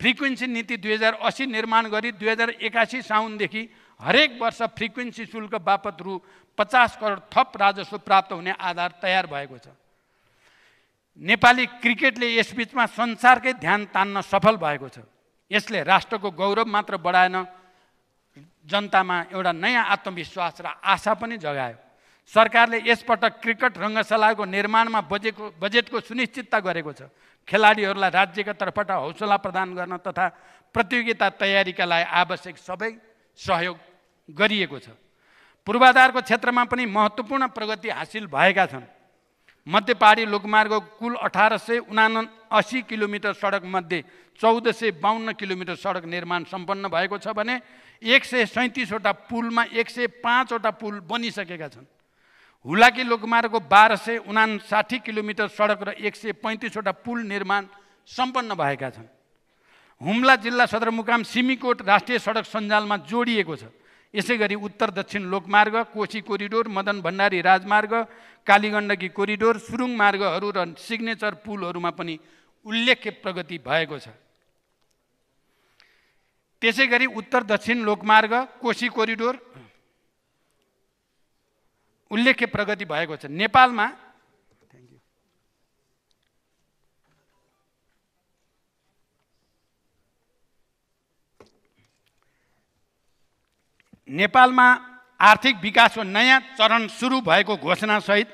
फ्रिक्वेन्सी नीति दुई हजार असी निर्माण गरी दुई हजार एकासी साउनदेखि हरेक वर्ष फ्रिक्वेन्सी शुल्क बापत रु पचास करोड थप राजस्व प्राप्त हुने आधार तयार भएको छ। नेपाली क्रिकेटले यसबिचमा संसारकै ध्यान तान्न सफल भएको छ। यसले राष्ट्रको गौरव मात्र बढाएन जनतामा एउटा नयाँ आत्मविश्वास र आशा पनि जगायो। सरकारले यसपटक क्रिकेट रङ्गशालाको निर्माणमा बजेटको बजेटको सुनिश्चितता गरेको छ। खेलाडीहरूलाई राज्यका तर्फबाट हौसला प्रदान गर्न तथा प्रतियोगिता तयारीका लागि आवश्यक सबै सहयोग गरिएको छ। पूर्वाधारको क्षेत्रमा पनि महत्त्वपूर्ण प्रगति हासिल भएका छन्। मध्य पहाडी लोकमार्ग कुल अठार सय उना असी किलोमिटर सडकमध्ये चौध सय बाहन्न किलोमिटर सडक निर्माण सम्पन्न भएको छ भने एक सय सैँतिसवटा पुलमा एक सय पाँचवटा पुल बनिसकेका छन्। हुलाकी लोकमार्गको बाह्र सय उनासाठी किलोमिटर सडक र एक सय पैँतिसवटा पुल निर्माण सम्पन्न भएका छन्। हुम्ला जिल्ला सदरमुकाम सिमीकोट राष्ट्रिय सडक सञ्जालमा जोडिएको छ। यसै गरी उत्तर दक्षिण लोकमार्ग कोशी कोरिडोर मदन भण्डारी राजमार्ग कालीगण्डकी कोरिडोर सुरुङ मार्गहरू र सिग्नेचर पुलहरूमा पनि उल्लेख्य प्रगति भएको छ। त्यसै गरी उत्तर दक्षिण लोकमार्ग कोशी कोरिडोर उल्लेख्य प्रगति भएको छ। नेपालमा नेपालमा आर्थिक विकासको नयाँ चरण सुरु भएको घोषणासहित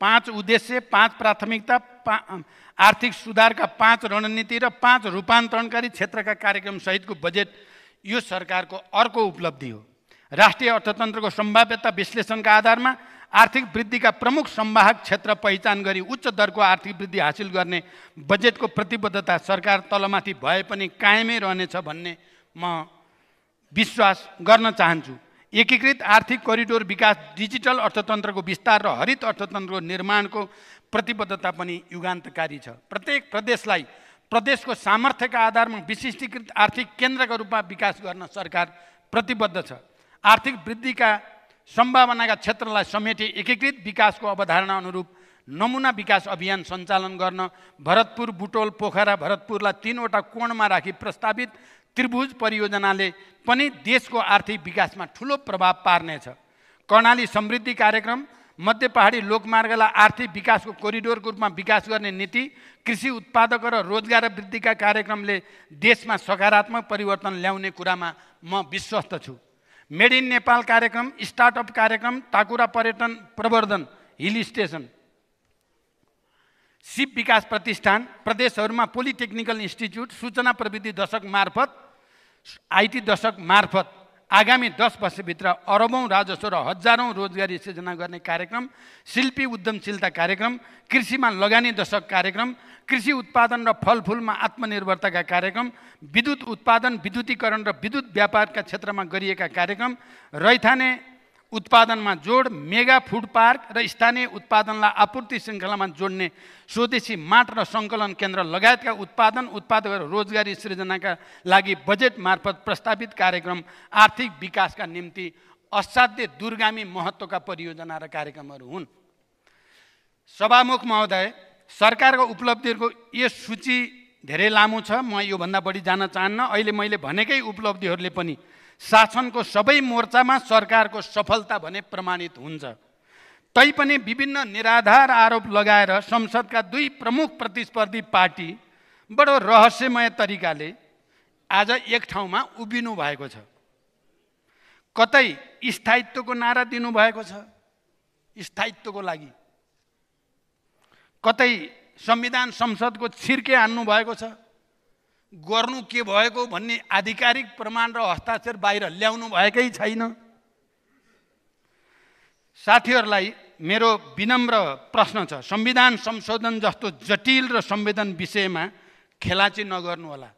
पाँच उद्देश्य पाँच प्राथमिकता पा आर्थिक सुधारका पाँच रणनीति र पाँच रूपान्तरणकारी क्षेत्रका कार्यक्रमसहितको बजेट यो सरकारको अर्को उपलब्धि हो। राष्ट्रिय अर्थतन्त्रको सम्भाव्यता विश्लेषणका आधारमा आर्थिक वृद्धिका प्रमुख सम्वाहक क्षेत्र पहिचान गरी उच्च दरको आर्थिक वृद्धि हासिल गर्ने बजेटको प्रतिबद्धता सरकार तलमाथि भए पनि कायमै रहनेछ भन्ने म विश्वास गर्न चाहन्छु। एकीकृत आर्थिक करिडोर विकास डिजिटल अर्थतन्त्रको विस्तार र हरित अर्थतन्त्रको निर्माणको प्रतिबद्धता पनि युगान्तकारी छ। प्रत्येक प्रदेशलाई प्रदेशको सामर्थ्यका आधारमा विशिष्टीकृत आर्थिक केन्द्रका रूपमा विकास गर्न सरकार प्रतिबद्ध छ। आर्थिक वृद्धिका सम्भावनाका क्षेत्रलाई समेटे एकीकृत विकासको अवधारणा अनुरूप नमुना विकास अभियान सञ्चालन गर्न भरतपुर बुटोल पोखरा भरतपुरलाई तिनवटा कोणमा राखी प्रस्तावित त्रिभुज परियोजनाले पनि देशको आर्थिक विकासमा ठुलो प्रभाव पार्नेछ। कर्णाली समृद्धि कार्यक्रम मध्य पहाडी लोकमार्गलाई आर्थिक विकासको कोरिडोरको रूपमा विकास गर्ने नीति कृषि उत्पादक र रोजगार वृद्धिका कार्यक्रमले देशमा सकारात्मक परिवर्तन ल्याउने कुरामा म विश्वस्त छु। मेड इन नेपाल कार्यक्रम स्टार्टअप कार्यक्रम टाकुरा पर्यटन प्रवर्धन हिल स्टेसन। सिप विकास प्रतिष्ठान प्रदेशहरूमा पोलिटेक्निकल इन्स्टिच्युट सूचना प्रविधि दशक मार्फत आइटी दशक मार्फत। आगामी दस वर्षभित्र अरबौँ राजस्व र हजारौँ रोजगारी सिर्जना गर्ने कार्यक्रम शिल्पी उद्यमशीलता कार्यक्रम कृषिमा लगानी दशक कार्यक्रम कृषि उत्पादन र फलफुलमा आत्मनिर्भरताका कार्यक्रम विद्युत उत्पादन विद्युतीकरण र विद्युत व्यापारका क्षेत्रमा गरिएका कार्यक्रम रैथाने उत्पादनमा जोड मेगा फुड पार्क र स्थानीय उत्पादनलाई आपूर्ति श्रृङ्खलामा जोड्ने स्वदेशी माट र सङ्कलन केन्द्र लगायतका उत्पादन उत्पादक रोजगारी सृजनाका लागि बजेट मार्फत प्रस्तावित कार्यक्रम आर्थिक विकासका निम्ति असाध्य दूरगामी महत्त्वका परियोजना र कार्यक्रमहरू हुन्। सभामुख महोदय सरकारको उपलब्धिहरूको यो सूची धेरै लामो छ म योभन्दा बढी जान चाहन्न। अहिले मैले भनेकै उपलब्धिहरूले पनि शासनको सबै मोर्चामा सरकारको सफलता भने प्रमाणित हुन्छ। तैपनि विभिन्न निराधार आरोप लगाएर संसदका दुई प्रमुख प्रतिस्पर्धी पार्टी बडो रहस्यमय तरिकाले आज एक ठाउँमा उभिनु भएको छ। कतै स्थायित्वको नारा दिनुभएको छ स्थायित्वको लागि। कतै संविधान संसदको छिर्के हान्नु भएको छ गर्नु के भएको भन्ने आधिकारिक प्रमाण र हस्ताक्षर बाहिर ल्याउनु भएकै छैन। साथीहरूलाई मेरो विनम्र प्रश्न छ संविधान संशोधन जस्तो जटिल र संवेदन विषयमा खेलाची नगर्नु होला।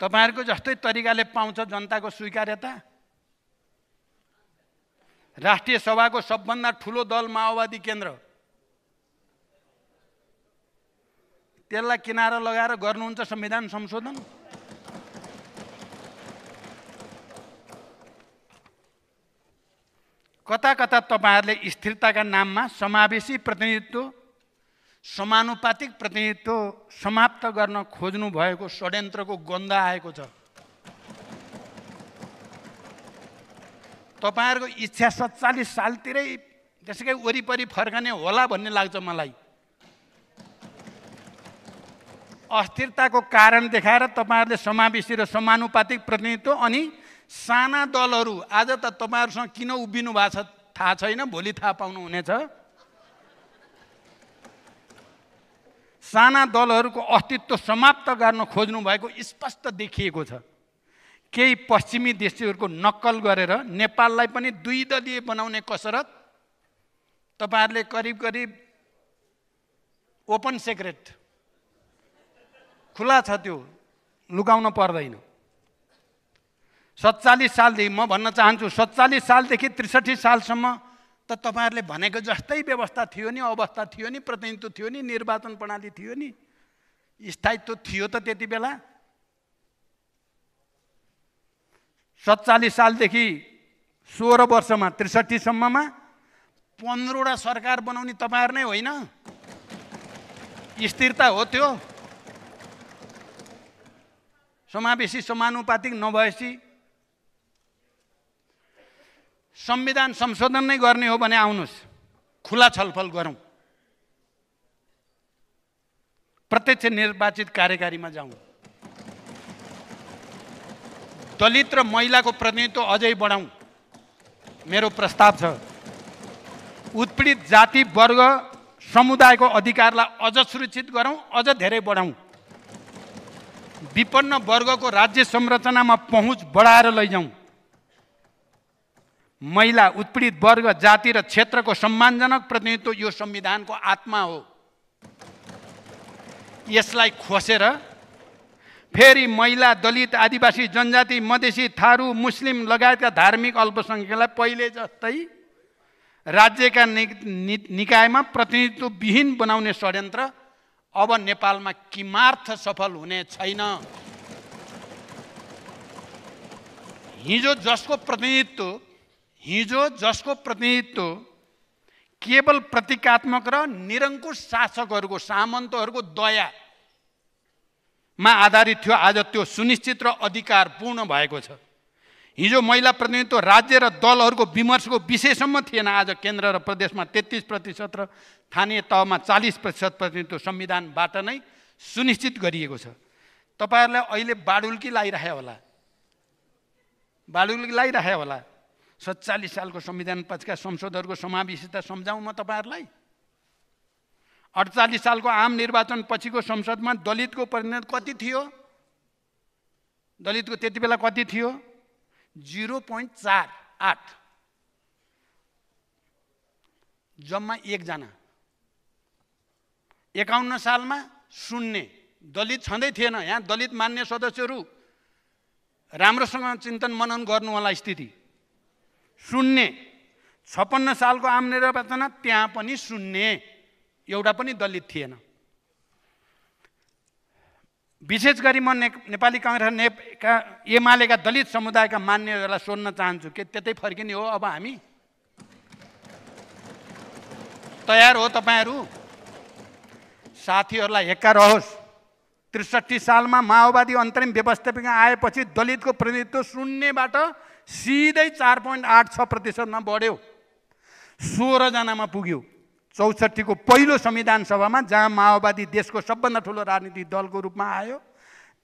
तपाईँहरूको जस्तै तरिकाले पाउँछ जनताको स्वीकार्यता। राष्ट्रिय सभाको सबभन्दा ठुलो दल माओवादी केन्द्र त्यसलाई किनारा लगाएर गर्नुहुन्छ संविधान संशोधन। कता कता तपाईँहरूले स्थिरताका नाममा समावेशी प्रतिनिधित्व समानुपातिक प्रतिनिधित्व समाप्त गर्न खोज्नु भएको षड्यन्त्रको गन्ध आएको छ। तपाईँहरूको इच्छा सत्तालिस सालतिरै त्यसैकै वरिपरि फर्कने होला भन्ने लाग्छ मलाई। अस्थिरताको कारण देखाएर तपाईँहरूले समावेशी र समानुपातिक प्रतिनिधित्व अनि साना दलहरू आज त तपाईँहरूसँग किन उभिनु भएको छ थाहा छैन भोलि थाहा पाउनुहुनेछ। साना दलहरूको अस्तित्व समाप्त गर्न खोज्नु भएको स्पष्ट देखिएको छ। केही पश्चिमी देशहरूको नक्कल गरेर नेपाललाई पनि दुई दलीय बनाउने कसरत तपाईँहरूले करिब करिब ओपन सेक्रेट। खुला छ त्यो लुकाउन पर्दैन। सत्तालिस सालदेखि म भन्न चाहन्छु सत्तालिस सालदेखि त्रिसठी सालसम्म त तपाईँहरूले भनेको जस्तै व्यवस्था थियो नि अवस्था थियो नि प्रतिनिधित्व थियो नि निर्वाचन प्रणाली थियो नि स्थायित्व थियो त त्यति बेला। सत्तालिस सालदेखि सोह्र वर्षमा त्रिसठीसम्ममा पन्ध्रवटा सरकार बनाउने तपाईँहरू नै होइन। स्थिरता हो त्यो। समावेशी समानुपातिक नभएपछि संविधान संशोधन नै गर्ने हो भने आउनुहोस्। खुला छलफल गरौँ। प्रत्यक्ष निर्वाचित कार्यकारीमा जाउँ। दलित र महिलाको प्रतिनिधित्व अझै बढाउँ। मेरो प्रस्ताव छ उत्पीडित जाति वर्ग समुदायको अधिकारलाई अझ सुरक्षित गरौँ अझ धेरै बढाउँ। विपन्न वर्गको राज्य संरचनामा पहुँच बढाएर लैजाउँ। महिला उत्पीडित वर्ग जाति र क्षेत्रको सम्मानजनक प्रतिनिधित्व यो संविधानको आत्मा हो। यसलाई खोसेर फेरि महिला दलित आदिवासी जनजाति मधेसी थारू मुस्लिम लगायतका धार्मिक अल्पसङ्ख्यकलाई पहिले जस्तै राज्यका निकायमा प्रतिनिधित्वविहीन बनाउने षड्यन्त्र अब नेपालमा किमार्थ सफल हुने छैन। हिजो जसको प्रतिनिधित्व हिजो जसको प्रतिनिधित्व केवल प्रतीकात्मक र निरङ्कुश शासकहरूको सामन्तहरूको दयामा आधारित थियो आज त्यो सुनिश्चित र अधिकारपूर्ण भएको छ। हिजो महिला प्रतिनिधित्व राज्य र दलहरूको विमर्शको विषयसम्म थिएन। आज केन्द्र र प्रदेशमा तेत्तिस प्रतिशत र स्थानीय तहमा चालिस प्रतिशत प्रतिनिधित्व संविधानबाट नै सुनिश्चित गरिएको छ। तपाईँहरूलाई अहिले बाडुल्की लगाइरहे होला। बाडुल्की लगाइरहे होला। सत्तालिस सालको संविधान पछिका संसदहरूको समावेशिता सम्झाउँ म तपाईँहरूलाई। अडचालिस सालको आम निर्वाचन पछिको संसदमा दलितको प्रतिनिधित्व कति थियो? दलितको त्यति बेला कति थियो? जिरो पोइन्ट चार आठ। जम्मा एकजना। एकाउन्न सालमा शून्य दलित छँदै थिएन। यहाँ दलित मान्ने सदस्यहरू। राम्रोसँग चिन्तन मनन गर्नुहोला स्थिति। शून्य छप्पन्न सालको आम निर्वाचनमा त्यहाँ पनि शून्य एउटा पनि दलित थिएन। विशेष गरी म ने नेपाली काङ्ग्रेस ने एमालेका दलित समुदायका मान्यहरूलाई सोध्न चाहन्छु के त्यतै फर्किने हो अब हामी? तयार हो तपाईँहरू? साथीहरूलाई हेक्का रहोस्। त्रिसठी सालमा माओवादी अन्तरिम व्यवस्थापिका आएपछि दलितको प्रतिनिधित्व शून्यबाट सिधै चार पोइन्ट आठ छ प्रतिशतमा बढ्यो सोह्रजनामा पुग्यो। चौसठीको पहिलो संविधान सभामा जहाँ माओवादी देशको सबभन्दा ठुलो राजनीतिक दलको रूपमा आयो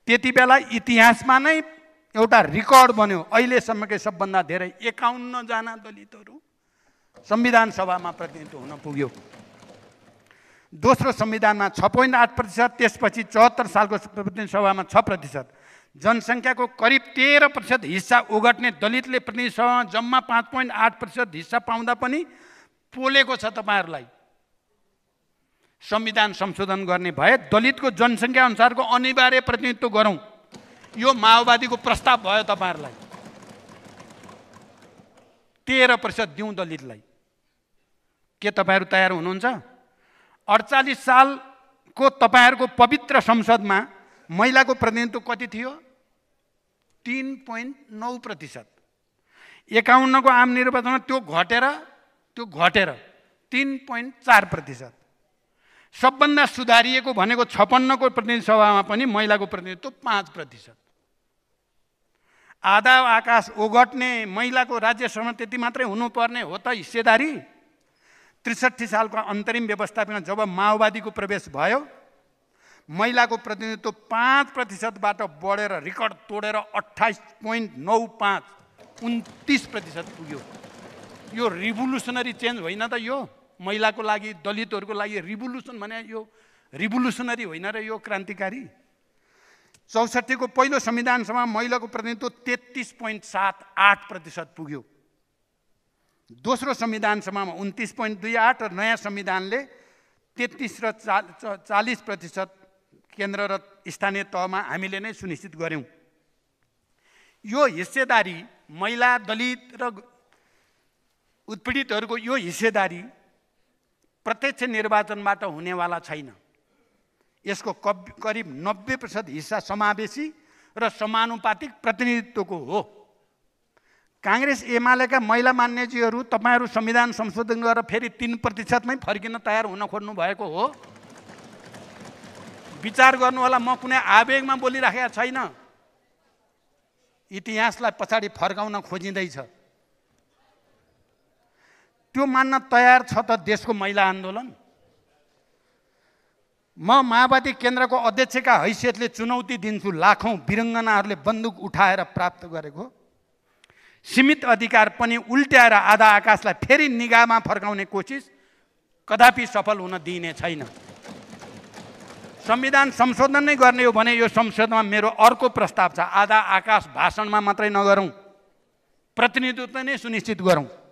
त्यति बेला इतिहासमा नै एउटा रेकर्ड बन्यो। अहिलेसम्मकै सबभन्दा धेरै एकाउन्नजना दलितहरू संविधान सभामा प्रतिनिधित्व हुन पुग्यो। दोस्रो संविधानमा छ पोइन्ट आठ प्रतिशत त्यसपछि चौहत्तर सालको प्रतिनिधि सभामा छ प्रतिशत। जनसङ्ख्याको करिब तेह्र प्रतिशत हिस्सा ओगट्ने दलितले प्रतिनिधित्वमा जम्मा पाँच पोइन्ट आठ प्रतिशत हिस्सा पाउँदा पनि पोलेको छ तपाईँहरूलाई। संविधान संशोधन गर्ने भए दलितको जनसङ्ख्या अनुसारको अनिवार्य प्रतिनिधित्व गरौँ। यो माओवादीको प्रस्ताव भयो तपाईँहरूलाई। तेह्र प्रतिशत दिउँ दलितलाई। के तपाईँहरू तयार हुनुहुन्छ? अडचालिस सालको तपाईँहरूको पवित्र संसदमा महिलाको प्रतिनिधित्व कति थियो? तिन पोइन्ट नौ प्रतिशत। एकाउन्नको आम निर्वाचनमा त्यो घटेर त्यो घटेर तिन पोइन्ट चार प्रतिशत। सबभन्दा सुधारिएको भनेको छप्पन्नको प्रतिनिधि सभामा पनि महिलाको प्रतिनिधित्व पाँच प्रतिशत। आधा आकाश ओगट्ने महिलाको राज्यसभा त्यति मात्रै हुनुपर्ने हो त हिस्सेदारी? त्रिसठी सालको अन्तरिम व्यवस्थापन जब माओवादीको प्रवेश भयो महिलाको प्रतिनिधित्व पाँच प्रतिशतबाट बढेर रेकर्ड तोडेर अठाइस पोइन्ट नौ पाँच उन्तिस प्रतिशत पुग्यो। यो रिभोल्युसनरी चेन्ज होइन त यो। महिलाको लागि दलितहरूको लागि रिभोल्युसन भने यो रिभोल्युसनरी होइन र यो क्रान्तिकारी। चौसठीको पहिलो संविधान सभा महिलाको प्रतिनिधित्व तेत्तिस पोइन्ट सात आठ प्रतिशत पुग्यो। दोस्रो संविधान सभामा उन्तिस पोइन्ट दुई आठ र नयाँ संविधानले तेत्तिस र चा चालिस प्रतिशत केन्द्र र स्थानीय तहमा हामीले नै सुनिश्चित गऱ्यौँ। यो हिस्सेदारी महिला दलित र उत्पीडितहरूको यो हिस्सेदारी प्रत्यक्ष निर्वाचनबाट हुनेवाला छैन। यसको करिब नब्बे प्रतिशत हिस्सा समावेशी र समानुपातिक प्रतिनिधित्वको हो। काङ्ग्रेस एमालेका महिला मान्यजीहरू तपाईँहरू संविधान संशोधन गरेर फेरि तिन प्रतिशतमै फर्किन तयार हुन खोज्नु भएको हो। विचार गर्नु होला म कुनै आवेगमा बोलिराखेका छैन। इतिहासलाई पछाडि फर्काउन खोजिँदैछ। त्यो मान्न तयार छ त देशको महिला आन्दोलन? म माओवादी केन्द्रको अध्यक्षका हैसियतले चुनौती दिन्छु लाखौँ वीरङ्गनाहरूले बन्दुक उठाएर प्राप्त गरेको। सीमित अधिकार पनि उल्ट्याएर आधा आकाशलाई फेरि निगाहमा फर्काउने कोसिस कदापि सफल हुन दिइने छैन। संविधान संशोधन नै गर्ने हो भने यो संशोधनमा मेरो अर्को प्रस्ताव छ आधा आकाश भाषणमा मात्रै नगरौँ प्रतिनिधित्व नै सुनिश्चित गरौँ।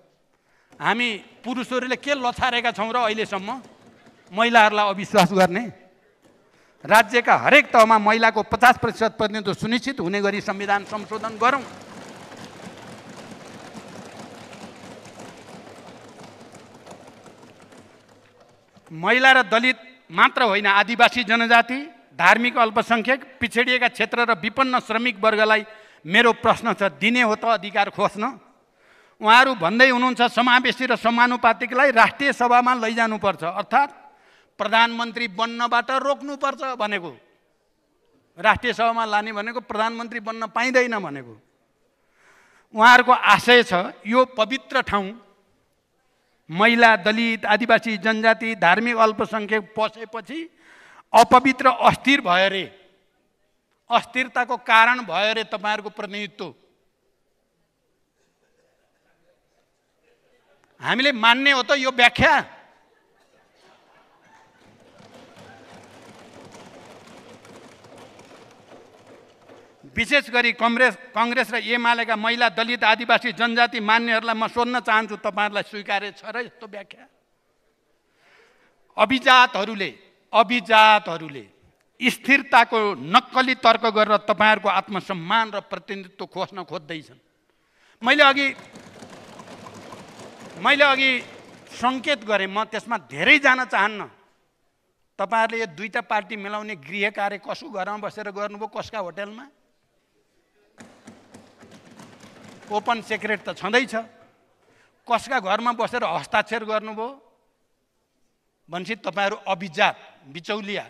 हामी पुरुषहरूले के लछारेका छौँ र अहिलेसम्म? महिलाहरूलाई अविश्वास गर्ने? राज्यका हरेक तहमा महिलाको पचास प्रतिशत प्रतिनिधित्व सुनिश्चित हुने गरी संविधान संशोधन गरौँ। महिला र दलित मात्र होइन आदिवासी जनजाति धार्मिक अल्पसङ्ख्यक पिछडिएका क्षेत्र र विपन्न श्रमिक वर्गलाई मेरो प्रश्न छ दिने हो त अधिकार खोज्न? उहाँहरू भन्दै हुनुहुन्छ समावेशी र समानुपातिकलाई राष्ट्रिय सभामा लैजानुपर्छ। अर्थात् प्रधानमन्त्री बन्नबाट रोक्नुपर्छ भनेको। राष्ट्रिय सभामा लाने भनेको प्रधानमन्त्री बन्न पाइँदैन भनेको। उहाँहरूको आशय छ यो पवित्र ठाउँ महिला दलित आदिवासी जनजाति धार्मिक अल्पसङ्ख्यक पसेपछि अपवित्र अस्थिर भयो अरे अस्थिरताको कारण भयो अरे तपाईँहरूको प्रतिनिधित्व। हामीले मान्ने हो त यो व्याख्या। विशेष गरी कङ्ग्रेस कङ्ग्रेस र एमालेका महिला दलित आदिवासी जनजाति मान्यहरूलाई म सोध्न चाहन्छु तपाईँहरूलाई स्वीकार्य छ र यस्तो व्याख्या? अभिजातहरूले अभिजातहरूले स्थिरताको नक्कली तर्क गरेर तपाईँहरूको आत्मसम्मान र प्रतिनिधित्व खोज्न खोज्दैछन्। मैले अघि मैले अघि सङ्केत गरेँ म त्यसमा धेरै जान चाहन्न। तपाईँहरूले यो दुईवटा पार्टी मिलाउने गृह कार्य कसो घरमा बसेर गर्नुभयो कसका होटेलमा? ओपन सेक्रेट त छँदैछ। कसका घरमा बसेर हस्ताक्षर गर्नुभयो? भनेपछि तपाईँहरू अभिजात बिचौलिया।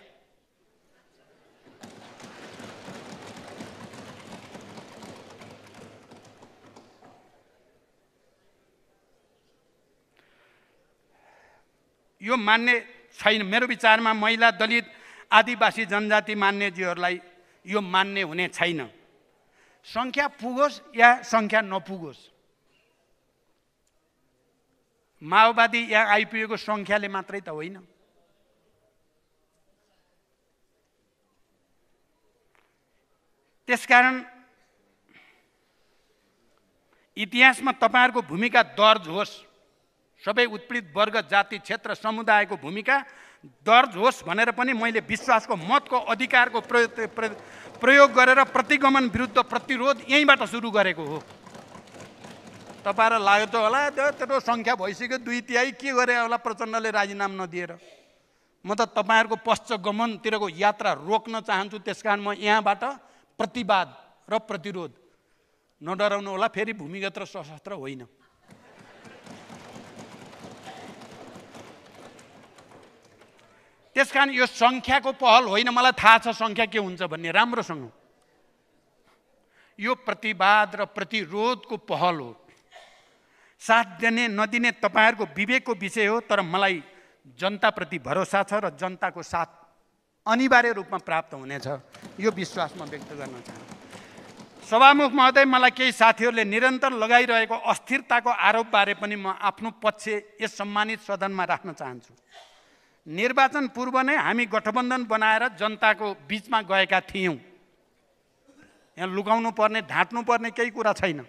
यो मान्ने छैन। मेरो विचारमा महिला दलित आदिवासी जनजाति मान्यजीहरूलाई यो मान्ने हुने छैन। सङ्ख्या पुगोस् या सङ्ख्या नपुगोस्। माओवादी या आइपिएको सङ्ख्याले मात्रै त होइन। त्यसकारण इतिहासमा तपाईँहरूको भूमिका दर्ज होस्। सबै उत्पीडित वर्ग जाति क्षेत्र समुदायको भूमिका दर्ज होस् भनेर पनि मैले विश्वासको मतको अधिकारको प्रयोग प्रयोग गरेर प्रतिगमन विरुद्ध प्रतिरोध यहीँबाट सुरु गरेको हो। तपाईँहरूलाई लाग्यो त होला त्यो त्यत्रो सङ्ख्या भइसक्यो दुई तिहाई के गरे होला प्रचण्डले राजीनामा नदिएर। म त तपाईँहरूको पश्चगमनतिरको यात्रा रोक्न चाहन्छु त्यस कारण म यहाँबाट प्रतिवाद र प्रतिरोध नडराउनु होला फेरि भूमिगत र सशस्त्र होइन। त्यस कारण यो सङ्ख्याको पहल होइन मलाई थाहा छ सङ्ख्या के हुन्छ भन्ने राम्रोसँग। यो प्रतिवाद र प्रतिरोधको पहल हो। साथ दिने नदिने तपाईँहरूको विवेकको विषय हो तर मलाई जनताप्रति भरोसा छ र जनताको साथ अनिवार्य रूपमा प्राप्त हुनेछ। यो विश्वास म व्यक्त गर्न चाहन्छु। सभामुख महोदय मलाई केही साथीहरूले निरन्तर लगाइरहेको अस्थिरताको आरोपबारे पनि म आफ्नो पक्ष यस सम्मानित सदनमा राख्न चाहन्छु। निर्वाचन पूर्व नै हामी गठबन्धन बनाएर जनताको बिचमा गएका थियौँ। यहाँ लुकाउनु पर्ने ढाँट्नु पर्ने केही कुरा छैन।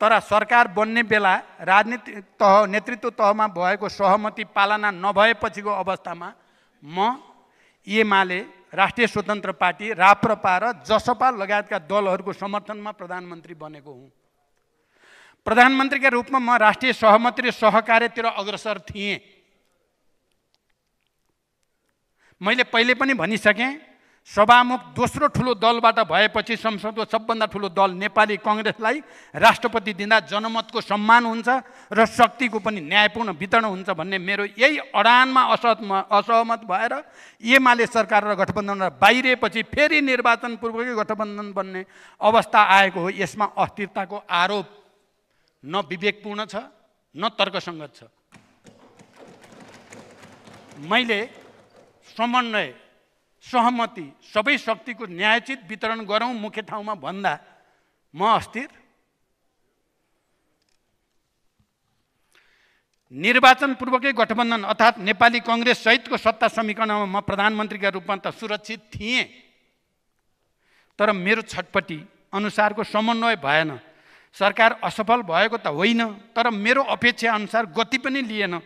तर सरकार बन्ने बेला राजनीतिक तह नेतृत्व तहमा भएको सहमति पालना नभएपछिको अवस्थामा म एमाले राष्ट्रिय स्वतन्त्र पार्टी राप्रपा र जसपा लगायतका दलहरूको समर्थनमा प्रधानमन्त्री बनेको हुँ। प्रधानमन्त्रीका रूपमा म राष्ट्रिय सहमति र सहकार्यतिर अग्रसर थिएँ। मैले पहिले पनि भनिसकेँ सभामुख दोस्रो ठुलो दलबाट भएपछि संसदको सबभन्दा ठुलो दल नेपाली कङ्ग्रेसलाई राष्ट्रपति दिँदा जनमतको सम्मान हुन्छ र शक्तिको पनि न्यायपूर्ण वितरण हुन्छ भन्ने मेरो यही अडानमा असहमत असहमत भएर एमाले सरकार र गठबन्धन बाहिरिएपछि फेरि निर्वाचन पूर्वकै गठबन्धन बन्ने अवस्था आएको हो यसमा अस्थिरताको आरोप न विवेकपूर्ण छ न तर्कसङ्गत छ। मैले समन्वय सहमति सबै शक्तिको न्यायचित वितरण गरौँ मुख्य ठाउँमा भन्दा म अस्थिर। निर्वाचन पूर्वकै गठबन्धन अर्थात् नेपाली कङ्ग्रेस सहितको सत्ता समीकरणमा म प्रधानमन्त्रीका रूपमा त सुरक्षित थिएँ। तर मेरो छटपट्टि अनुसारको समन्वय भएन। सरकार असफल भएको त होइन तर मेरो अपेक्षा अनुसार गति पनि लिएन।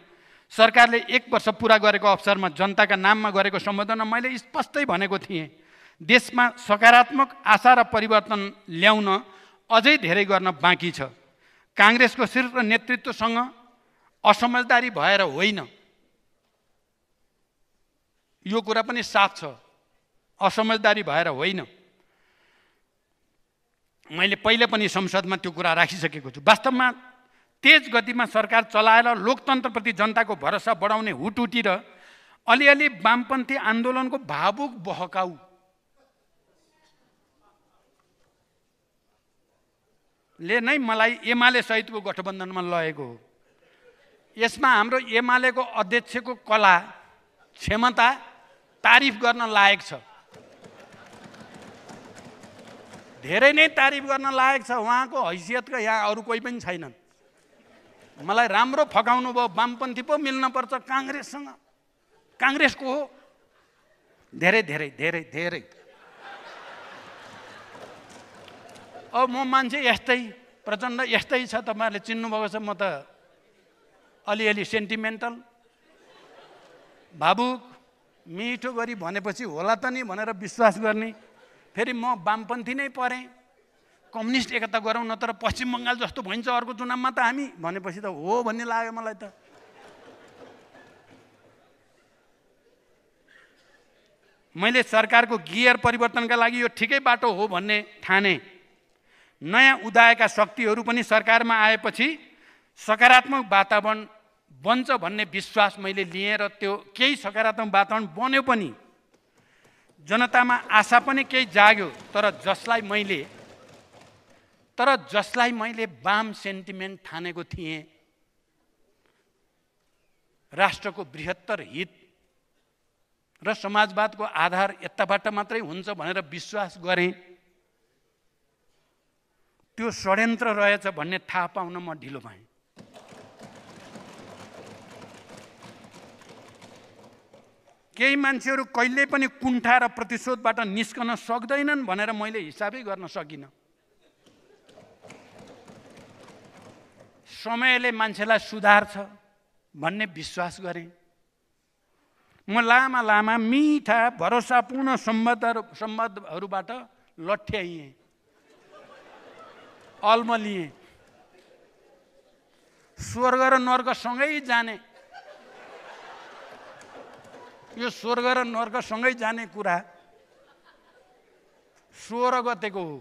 सरकारले एक वर्ष पुरा गरेको अवसरमा जनताका नाममा गरेको सम्बोधनमा मैले स्पष्टै भनेको थिएँ देशमा सकारात्मक आशा र परिवर्तन ल्याउन अझै धेरै गर्न बाँकी छ। काङ्ग्रेसको शीर्ष नेतृत्वसँग असमझदारी भएर होइन। यो कुरा पनि साफ छ असमझदारी भएर होइन। मैले पहिले पनि संसदमा त्यो कुरा राखिसकेको छु। वास्तवमा तेज गतिमा सरकार चलाएर लोकतन्त्रप्रति जनताको भरोसा बढाउने हुटुटी र अलिअलि वामपन्थी आन्दोलनको भावुक बहकाउ। ले नै मलाई एमाले सहितको गठबन्धनमा लगेको हो। यसमा हाम्रो एमालेको अध्यक्षको कला क्षमता तारिफ गर्न लायक छ। धेरै नै तारिफ गर्न लायक छ। उहाँको हैसियतका यहाँ अरू कोही पनि छैनन्। मलाई राम्रो फकाउनु भयो वामपन्थी पो मिल्नपर्छ काङ्ग्रेससँग। काङ्ग्रेसको हो। धेरै धेरै धेरै धेरै। अब म मान्छे यस्तै प्रचण्ड यस्तै छ तपाईँहरूले चिन्नुभएको छ म त अलिअलि सेन्टिमेन्टल भावुक मिठो गरी भनेपछि होला त नि भनेर विश्वास गर्ने। फेरि म वामपन्थी नै परेँ। कम्युनिस्ट एकता गरौँ न तर पश्चिम बङ्गाल जस्तो भइन्छ अर्को चुनावमा त हामी। भनेपछि त हो भन्ने लाग्यो मलाई त। मैले सरकारको गियर परिवर्तनका लागि यो ठिकै बाटो हो भन्ने ठाने। नयाँ उदाएका शक्तिहरू पनि सरकारमा आएपछि सकारात्मक वातावरण बन्छ भन्ने विश्वास मैले लिएँ र त्यो केही सकारात्मक वातावरण बन्यो पनि। जनतामा आशा पनि केही जाग्यो तर जसलाई मैले तर जसलाई मैले वाम सेन्टिमेन्ट ठानेको थिएँ राष्ट्रको बृहत्तर हित र समाजवादको आधार यताबाट मात्रै हुन्छ भनेर विश्वास गरेँ। त्यो षड्यन्त्र रहेछ भन्ने थाहा पाउन म ढिलो पाएँ केही मान्छेहरू कहिल्यै पनि कुण्ठा र प्रतिशोधबाट निस्कन सक्दैनन् भनेर मैले हिसाबै गर्न सकिनँ। समयले मान्छेलाई सुधार्छ भन्ने विश्वास गरेँ। म लामा लामा मिठा भरोसापूर्ण सम्बन्धहरू सम्बन्धहरूबाट लट्ठ्याइएँ अल्मलिएँ। स्वर्ग र नर्कसँगै जाने। यो स्वर्ग र नर्कसँगै जाने कुरा सोह्र गतेको हो।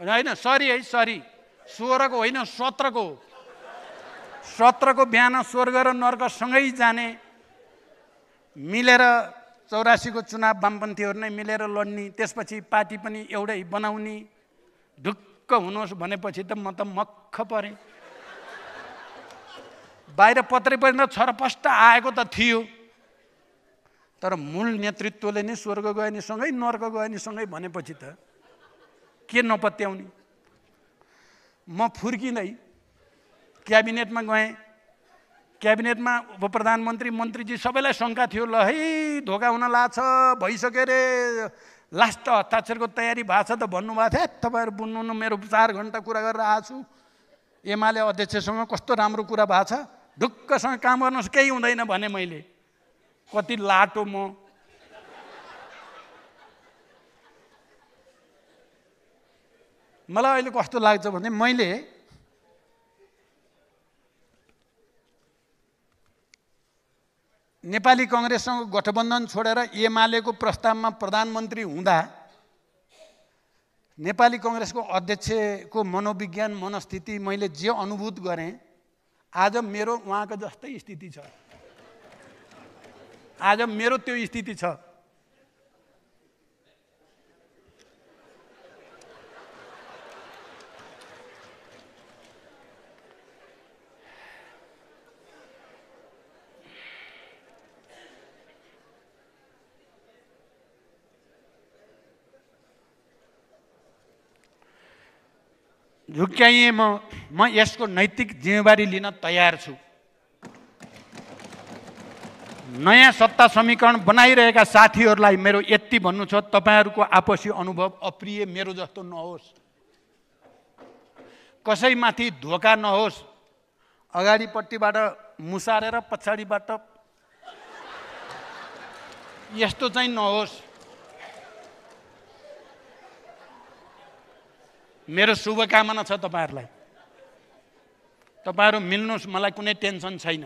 होइन सरी है सरी। स्वरको होइन सत्रको सत्रको बिहान स्वर्ग र नर्कसँगै जाने। मिलेर चौरासीको चुनाव वामपन्थीहरू नै मिलेर लड्ने त्यसपछि पार्टी पनि एउटै बनाउने। ढुक्क हुनुहोस् भनेपछि त म त मक्ख परेँ। बाहिर पत्रै पनि छरपष्ट आएको त थियो। तर मूल नेतृत्वले नै स्वर्ग गयो नि सँगै नर्क गयो नि सँगै भनेपछि त के नपत्याउने? म फुर्किँदै क्याबिनेटमा गएँ। क्याबिनेटमा उप प्रधानमन्त्री मन्त्रीजी सबैलाई शङ्का थियो ल है धोका हुन लाग्छ भइसक्यो अरे। लास्ट हस्ताक्षरको तयारी भएको छ त भन्नुभएको थियो। तपाईँहरू बुझ्नु न मेरो चार घन्टा कुरा गरेर आएको छु। एमाले अध्यक्षसँग कस्तो राम्रो कुरा भएको छ। ढुक्कसँग काम गर्नुहोस् केही हुँदैन भने मैले। कति लाटो म मलाई अहिले कस्तो लाग्छ भने मैले नेपाली कङ्ग्रेससँग गठबन्धन छोडेर एमालेको प्रस्तावमा प्रधानमन्त्री हुँदा नेपाली कङ्ग्रेसको अध्यक्षको मनोविज्ञान मनस्थिति मैले जे अनुभूत गरेँ आज मेरो उहाँको जस्तै स्थिति छ। आज मेरो त्यो स्थिति छ। झुक्क्याइएँ म म यसको नैतिक जिम्मेवारी लिन तयार छु। नयाँ सत्ता समीकरण बनाइरहेका साथीहरूलाई मेरो यति भन्नु छ तपाईँहरूको आपसी अनुभव अप्रिय मेरो जस्तो नहोस्। कसैमाथि धोका नहोस्। अगाडिपट्टिबाट मुसारेर पछाडिबाट यस्तो चाहिँ नहोस्। मेरो शुभकामना छ तपाईँहरूलाई। तपाईँहरू मिल्नुहोस् मलाई कुनै टेन्सन छैन।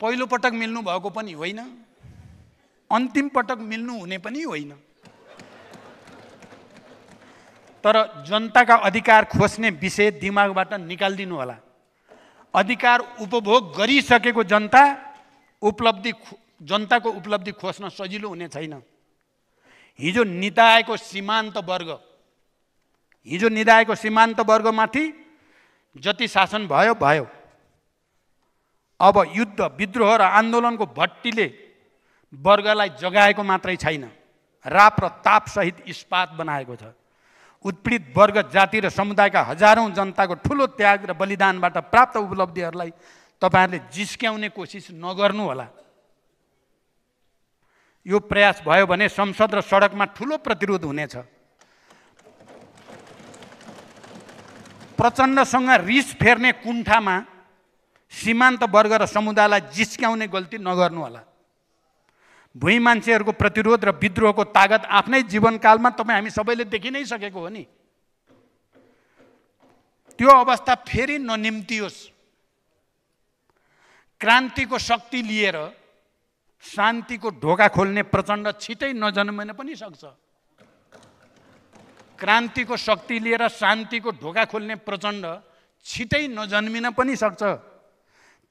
पहिलो पटक मिल्नु भएको पनि होइन अन्तिम पटक मिल्नु हुने पनि होइन। तर जनताका अधिकार खोज्ने विषय दिमागबाट निकालिदिनु होला। अधिकार उपभोग गरिसकेको जनता उपलब्धि जनताको उपलब्धि खोज्न सजिलो हुने छैन। हिजो निदाएको सीमान्त वर्ग हिजो निदाएको सीमान्त वर्गमाथि जति शासन भयो भयो। अब युद्ध विद्रोह र आन्दोलनको भट्टीले वर्गलाई जगाएको मात्रै छैन। राप र तापसहित इस्पात बनाएको छ। उत्पीडित वर्ग जाति र समुदायका हजारौँ जनताको ठुलो त्याग र बलिदानबाट प्राप्त उपलब्धिहरूलाई तपाईँहरूले जिस्क्याउने कोसिस नगर्नु होला यो प्रयास भयो भने संसद र सडकमा ठुलो प्रतिरोध हुनेछ। प्रचण्डसँग रिस फेर्ने कुण्ठामा सीमान्त वर्ग र समुदायलाई जिस्क्याउने गल्ती नगर्नु होला। भुइँ मान्छेहरूको प्रतिरोध र विद्रोहको तागत आफ्नै जीवनकालमा तपाईँ हामी सबैले देखि नै सकेको हो नि। त्यो अवस्था फेरि ननिम्तियोस्। क्रान्तिको शक्ति लिएर शान्तिको ढोका खोल्ने प्रचण्ड छिटै नजन्मिन पनि सक्छ। क्रान्तिको शक्ति लिएर शान्तिको ढोका खोल्ने प्रचण्ड छिटै नजन्मिन पनि सक्छ।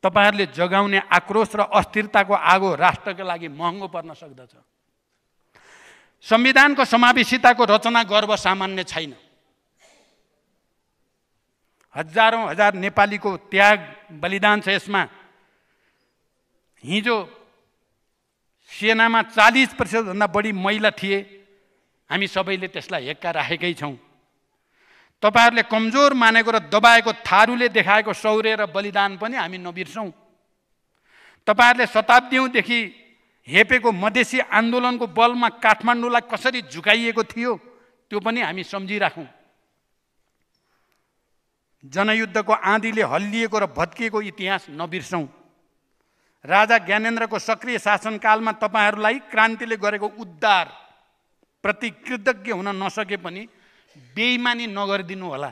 तपाईँहरूले जगाउने आक्रोश र अस्थिरताको आगो राष्ट्रका लागि महँगो पर्न सक्दछ। संविधानको समावेशिताको रचना गर्व सामान्य छैन। हजारौँ हजार नेपालीको त्याग बलिदान छ यसमा। हिजो सेनामा चालिस प्रतिशतभन्दा बढी महिला थिए। हामी सबैले त्यसलाई हेक्का राखेकै छौँ। तपाईँहरूले कमजोर मानेको र दबाएको थारूले देखाएको शौर्य र बलिदान पनि हामी नबिर्सौँ। तपाईँहरूले शताब्दीौँदेखि हेपेको मधेसी आन्दोलनको बलमा काठमाडौँलाई कसरी झुकाइएको थियो त्यो पनि हामी सम्झिराखौँ। जनयुद्धको आँधीले हल्लिएको र भत्किएको इतिहास नबिर्सौँ। राजा ज्ञानेन्द्रको सक्रिय शासनकालमा तपाईँहरूलाई क्रान्तिले गरेको उद्धार प्रति कृतज्ञ हुन नसके पनि बेइमानी नगरिदिनु होला।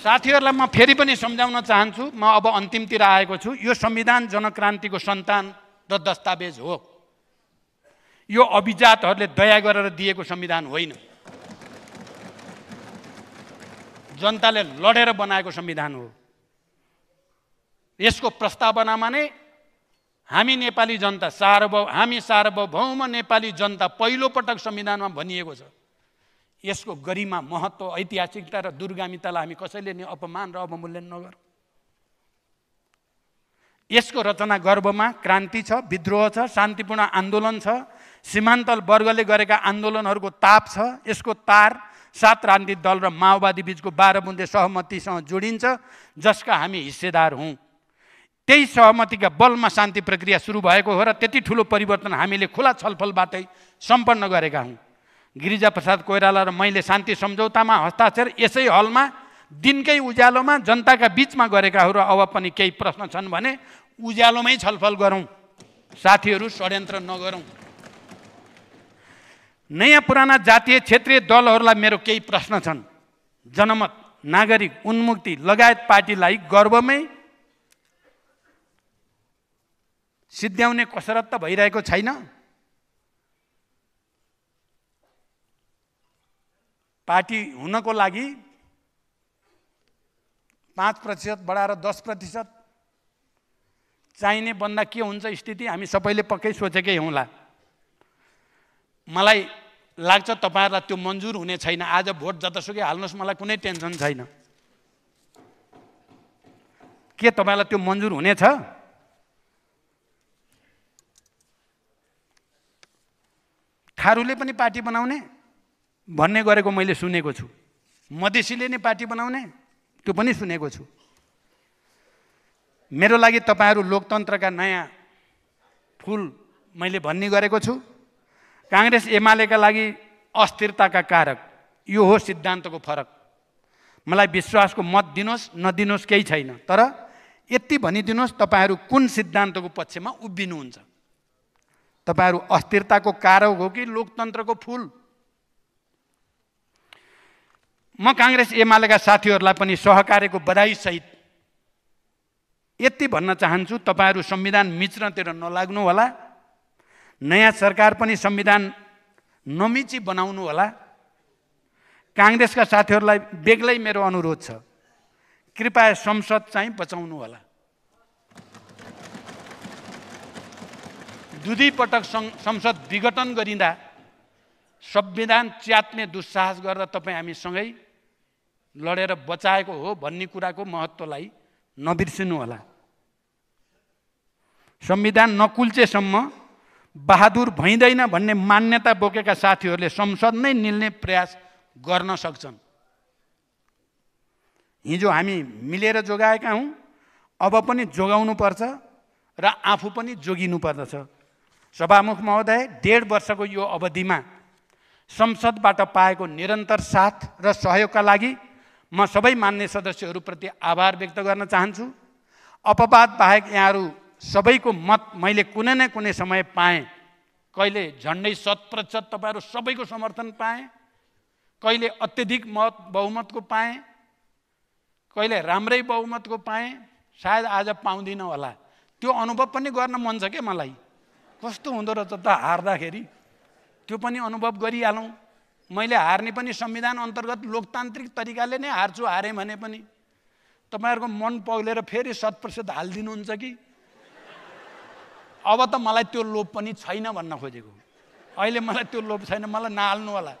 साथीहरूलाई म फेरि पनि सम्झाउन चाहन्छु म अब अन्तिमतिर आएको छु। यो संविधान जनक्रान्तिको सन्तान र दस्तावेज हो। यो अभिजातहरूले दया गरेर दिएको संविधान होइन। जनताले लडेर बनाएको संविधान हो। यसको प्रस्तावनामा नै हामी नेपाली जनता सार्वभौ हामी सार्वभौम नेपाली जनता पहिलोपटक संविधानमा भनिएको छ। यसको गरिमा महत्त्व ऐतिहासिकता र दुर्गामितालाई हामी कसैले नि अपमान र अवमूल्यन नगर। यसको रचना गर्भमा क्रान्ति छ विद्रोह छ शान्तिपूर्ण आन्दोलन छ सीमान्तल वर्गले गरेका आन्दोलनहरूको ताप छ यसको तार सात राजनीतिक दल र माओवादी बिचको बाह्र बुन्दे सहमतिसँग जोडिन्छ जसका हामी हिस्सेदार हौँ। त्यही सहमतिका बलमा शान्ति प्रक्रिया सुरु भएको हो र त्यति ठुलो परिवर्तन हामीले खुला छलफलबाटै सम्पन्न गरेका हौँ। गिरिजा प्रसाद कोइराला र मैले शान्ति सम्झौतामा हस्ताक्षर यसै हलमा दिनकै उज्यालोमा जनताका बिचमा गरेका हो र अब पनि केही प्रश्न छन् भने उज्यालोमै छलफल गरौँ। साथीहरू षड्यन्त्र नगरौँ। नयाँ पुराना जातीय क्षेत्रीय दलहरूलाई मेरो केही प्रश्न छन्। जनमत नागरिक उन्मुक्ति लगायत पार्टीलाई गर्वमै सिद्ध्याउने कसरत त भइरहेको छैन। पार्टी हुनको लागि पाँच प्रतिशत बढाएर दस प्रतिशत। चाहिने बन्दा के हुन्छ स्थिति हामी सबैले पक्कै सोचेकै हौँला। मलाई लाग्छ तपाईँहरूलाई त्यो मन्जुर हुने छैन। आज भोट जतासुकै हाल्नुहोस् मलाई कुनै टेन्सन छैन। के तपाईँलाई त्यो मन्जुर हुनेछ थारूले पनि पार्टी बनाउने? भन्ने गरेको मैले सुनेको छु। मधेसीले नै पार्टी बनाउने? त्यो पनि सुनेको छु। मेरो लागि तपाईँहरू लोकतन्त्रका नयाँ फुल मैले भन्ने गरेको छु। काङ्ग्रेस एमालेका लागि अस्थिरताका कारक। यो हो सिद्धान्तको फरक। मलाई विश्वासको मत दिनुहोस् नदिनुहोस् केही छैन। तर यति भनिदिनुहोस् तपाईँहरू कुन सिद्धान्तको पक्षमा उभिनुहुन्छ? तपाईँहरू अस्थिरताको कारक हो कि लोकतन्त्रको फुल? म काङ्ग्रेस एमालेका साथीहरूलाई पनि सहकार्यको बधाईसहित यति भन्न चाहन्छु तपाईँहरू संविधान मिच्नतिर नलाग्नु होला नयाँ सरकार पनि संविधान नमिची बनाउनु होला काङ्ग्रेसका साथीहरूलाई बेग्लै मेरो अनुरोध छ। कृपया संसद चाहिँ बचाउनु दुधी पटक संसद विघटन गरिँदा संविधान च्यात्ने दुस्साहस गर्दा तपाईँ हामीसँगै लडेर बचाएको हो भन्ने कुराको महत्त्वलाई नबिर्सिनु होला। संविधान नकुल्चेसम्म बहादुर भइँदैन भन्ने मान्यता बोकेका साथीहरूले संसद नै निल्ने प्रयास गर्न सक्छन्। हिजो हामी मिलेर जोगाएका हौँ अब पनि जोगाउनु पर्छ र आफू पनि जोगिनु पर्दछ। सभामुख महोदय डेढ वर्षको यो अवधिमा संसदबाट पाएको निरन्तर साथ र सहयोगका लागि म सबै मान्य सदस्यहरूप्रति आभार व्यक्त गर्न चाहन्छु। अपवाद बाहेक यहाँहरू सबैको मत मैले कुनै न कुनै समय पाएँ। कहिले झन्डै शत प्रतिशत तपाईँहरू सबैको समर्थन पाएँ। कहिले अत्यधिक मत बहुमतको पाएँ। कहिले राम्रै बहुमतको पाएँ। सायद आज पाउँदिनँ होला। त्यो अनुभव पनि गर्न मन छ क्या मलाई? कस्तो हुँदो रहेछ त हार्दाखेरि? त्यो पनि अनुभव गरिहालौँ। मैले हार्ने पनि संविधान अन्तर्गत लोकतान्त्रिक तरिकाले नै हार्छु हारेँ भने पनि। तपाईँहरूको मन पग्लेर फेरि शत प्रतिशत हालिदिनुहुन्छ कि? अब त मलाई त्यो लोभ पनि छैन भन्न खोजेको। अहिले मलाई त्यो लोभ छैन मलाई नहाल्नु होला।